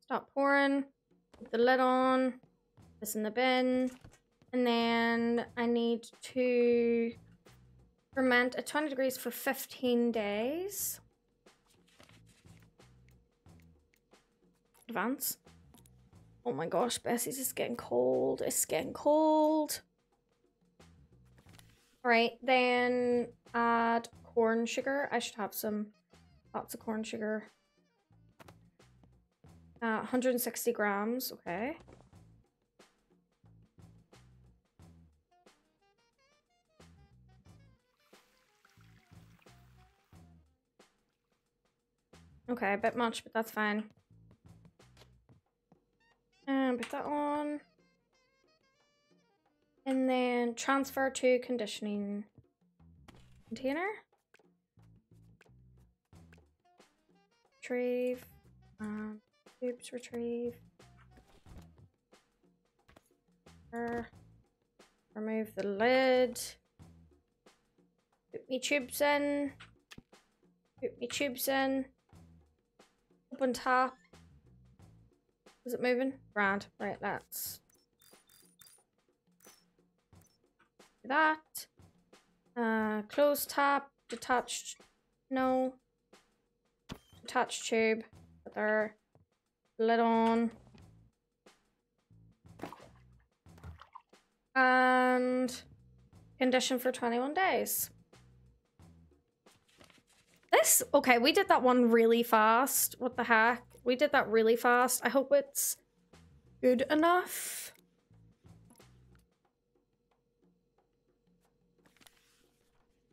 Stop pouring. Put the lid on. This in the bin. And then I need to ferment at 20 degrees for 15 days. Advance. Oh my gosh, Bessie's is getting cold. It's getting cold. Alright, then add corn sugar. I should have some lots of corn sugar. Uh, 160 grams, okay. Okay, a bit much, but that's fine. And put that on. And then transfer to conditioning container. Retrieve. Um, oops, retrieve. Remove the lid. Put me tubes in. Put me tubes in. Open top. Is it moving? Grand. Right, let's do that. Uh, tap, detached, no. Detached tube, put their lid on. And condition for 21 days. This, okay, we did that one really fast. What the heck? We did that really fast. I hope it's good enough.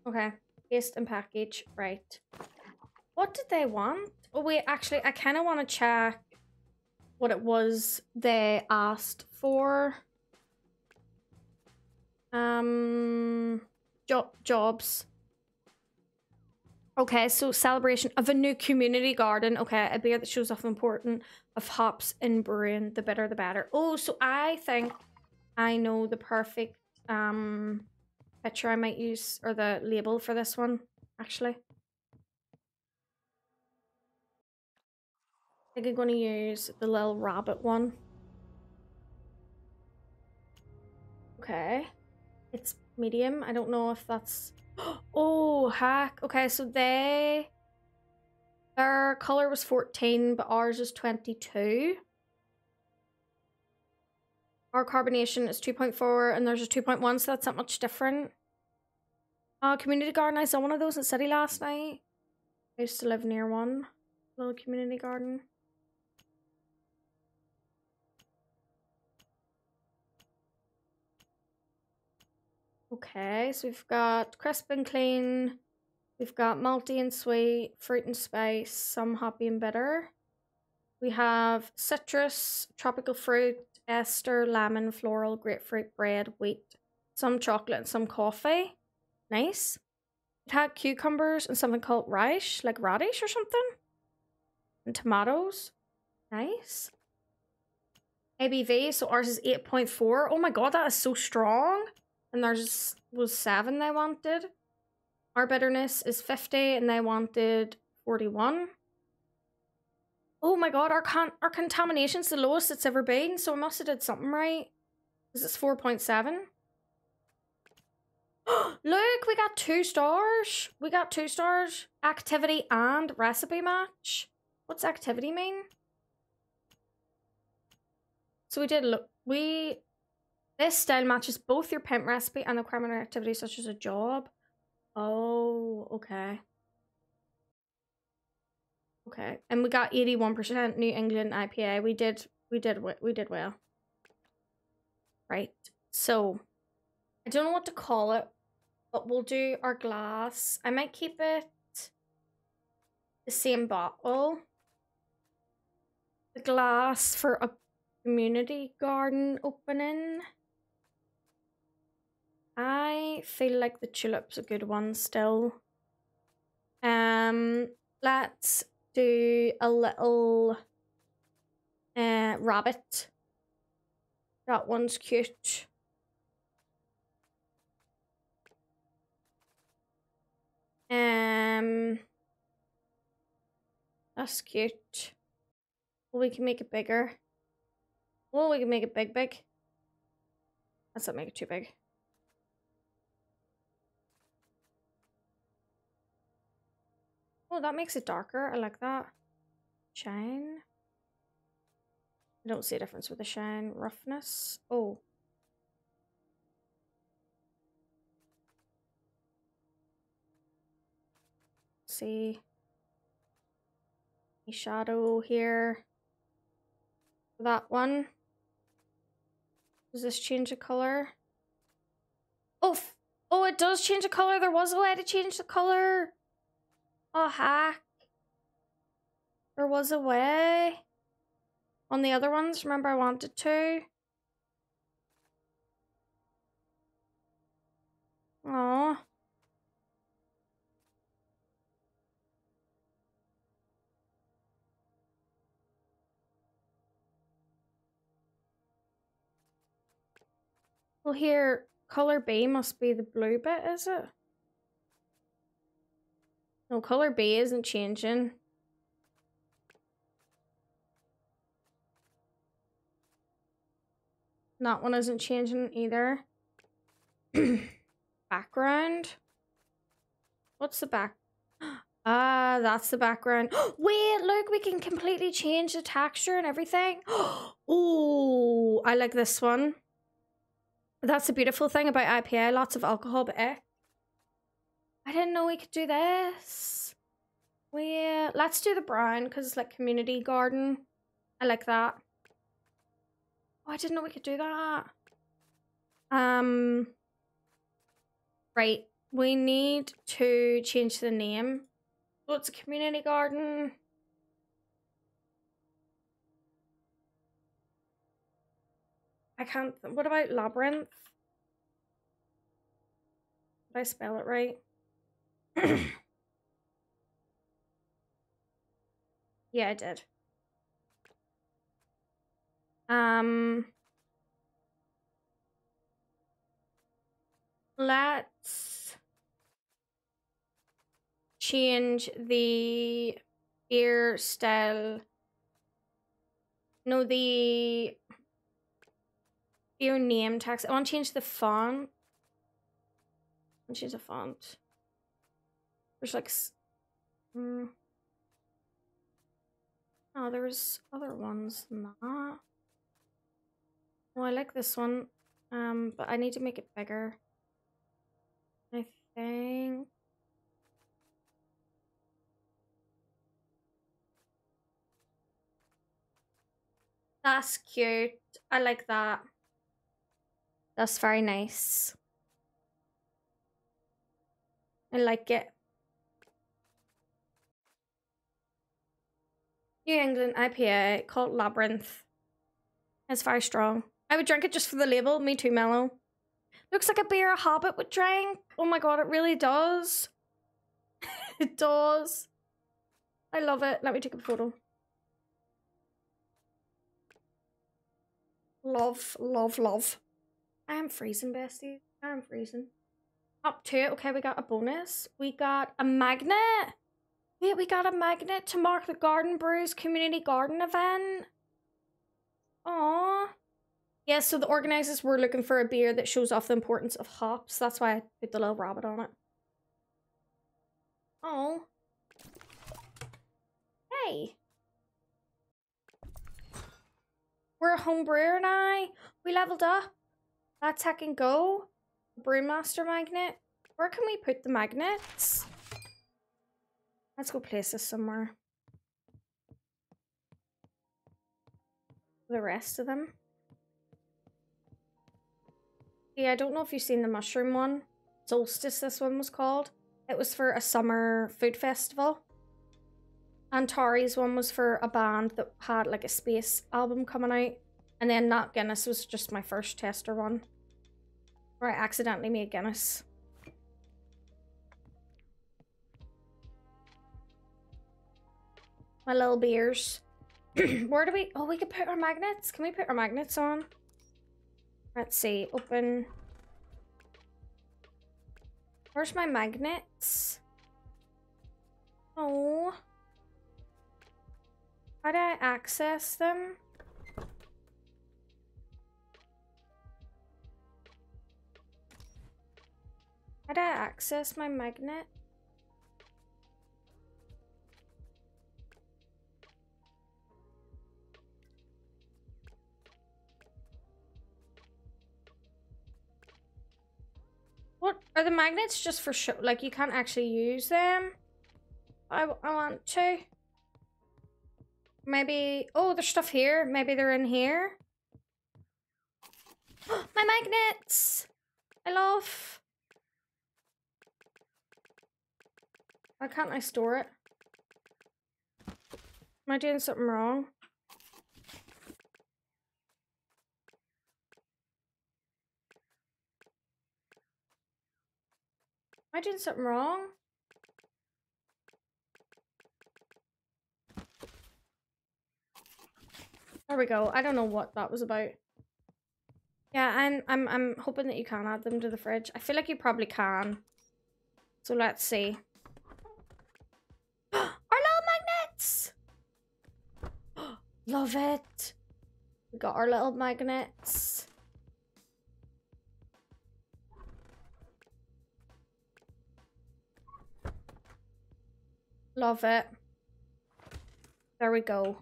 Okay, paste and package, right. What did they want? Oh wait, actually, I kind of want to check what it was they asked for. Um, job jobs. Okay, so celebration of a new community garden. Okay, a beer that shows off important of hops in brewing. The better, the better. Oh, so I think I know the perfect um picture I might use or the label for this one. Actually, I think I'm going to use the little rabbit one. Okay, it's medium. I don't know if that's Oh, hack. Okay, so they Their color was 14, but ours is 22. Our carbonation is 2.4 and there's a 2.1, so that's not much different. Uh, community garden, I saw one of those in City last night. I used to live near one little community garden. Okay, so we've got crisp and clean. We've got malty and sweet, fruit and spice, some hoppy and bitter. We have citrus, tropical fruit, ester, lemon, floral, grapefruit, bread, wheat, some chocolate, and some coffee. Nice. It had cucumbers and something called radish, like radish or something. And tomatoes. Nice. ABV, so ours is 8.4. Oh my god, that is so strong. And theirs was 7 they wanted. Our bitterness is 50 and they wanted 41. Oh my god, our con our contamination's the lowest it's ever been, so I must have did something right. Because it's 4.7. Look, we got two stars. We got two stars. Activity and recipe match. What's activity mean? So we did look. We this style matches both your pimp recipe and the criminal activity such as a job. Oh, okay. Okay, and we got eighty-one percent New England IPA. We did, we did, we did well. Right. So, I don't know what to call it, but we'll do our glass. I might keep it the same bottle. The glass for a community garden opening. I feel like the tulip's a good one still. Um, let's do a little uh, rabbit. That one's cute. Um, that's cute. Well, we can make it bigger. Well, we can make it big, big. Let's not make it too big. Oh, that makes it darker. I like that. Shine. I don't see a difference with the shine. Roughness. Oh. see shadow here that one does this change the color oh oh it does change the color there was a way to change the color oh heck there was a way on the other ones remember i wanted to oh Well, here, color B must be the blue bit, is it? No, color B isn't changing. That one isn't changing either. background. What's the back? Ah, that's the background. Wait, look, we can completely change the texture and everything. oh, I like this one. That's the beautiful thing about IPA, lots of alcohol, but eh. I didn't know we could do this. We, let's do the brown because it's like community garden. I like that. Oh, I didn't know we could do that. Um, right. We need to change the name. It's a community garden. I can't. What about labyrinth? Did I spell it right? Yeah, I did. Um, let's change the ear style. No, the your name text. I want to change the font. I want to change the font. There's like... Mm, Oh, there's other ones than that. Oh, I like this one. Um, but I need to make it bigger. I think. That's cute. I like that. That's very nice. I like it. New England IPA called Labyrinth. It's very strong. I would drink it just for the label. Me too, Mellow. Looks like a beer a hobbit would drink. Oh my god, it really does. it does. I love it. Let me take a photo. Love, love, love. I am freezing, bestie. I am freezing. Up to it. Okay, we got a bonus. We got a magnet. Wait, we got a magnet to mark the Garden Brews community garden event. Aww. Yeah, so the organizers were looking for a beer that shows off the importance of hops. That's why I put the little rabbit on it. Oh. Hey. We're a home brewer now. We leveled up. Let's heck and go. Brewmaster magnet. Where can we put the magnets? Let's go place this somewhere. The rest of them. Yeah, I don't know if you've seen the mushroom one. Solstice, this one was called. It was for a summer food festival. Antares one was for a band that had like a space album coming out. And then that Guinness was just my first tester one. Where I accidentally made Guinness. My little beers. Where do we... Oh, we can put our magnets. Can we put our magnets on? Let's see. Open. Where's my magnets? Oh. How do I access them? How do I access my magnet? What are the magnets just for show? Like you can't actually use them. I I want to. Maybe. Oh, there's stuff here. Maybe they're in here. My magnets. I love. Why can't I store it? Am I doing something wrong? Am I doing something wrong? There we go. I don't know what that was about. Yeah, I'm I'm I'm hoping that you can add them to the fridge. I feel like you probably can. So let's see. Our little magnets! Love it. We got our little magnets. Love it. There we go.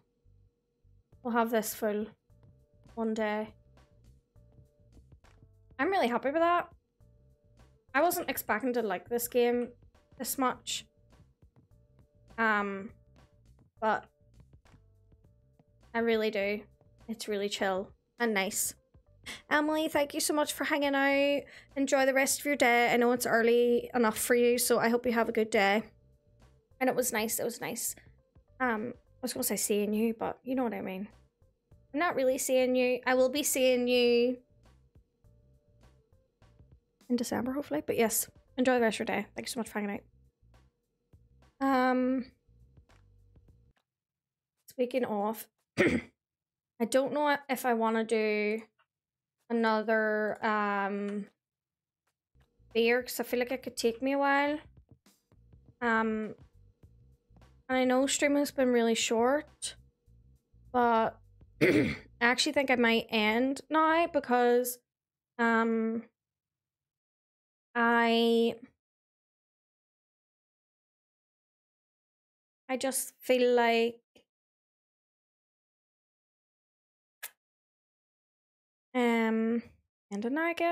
We'll have this full one day. I'm really happy with that. I wasn't expecting to like this game this much. Um, but I really do. It's really chill and nice. Emily, thank you so much for hanging out. Enjoy the rest of your day. I know it's early enough for you, so I hope you have a good day. And it was nice. It was nice. Um, I was gonna say seeing you, but you know what I mean. I'm not really seeing you. I will be seeing you in December, hopefully. But yes, enjoy the rest of your day. Thank you so much for hanging out. Um, speaking of, I don't know if I want to do another um beer because I feel like it could take me a while. Um, and I know streaming's been really short, but I actually think I might end now because um I I just feel like um and now I guess?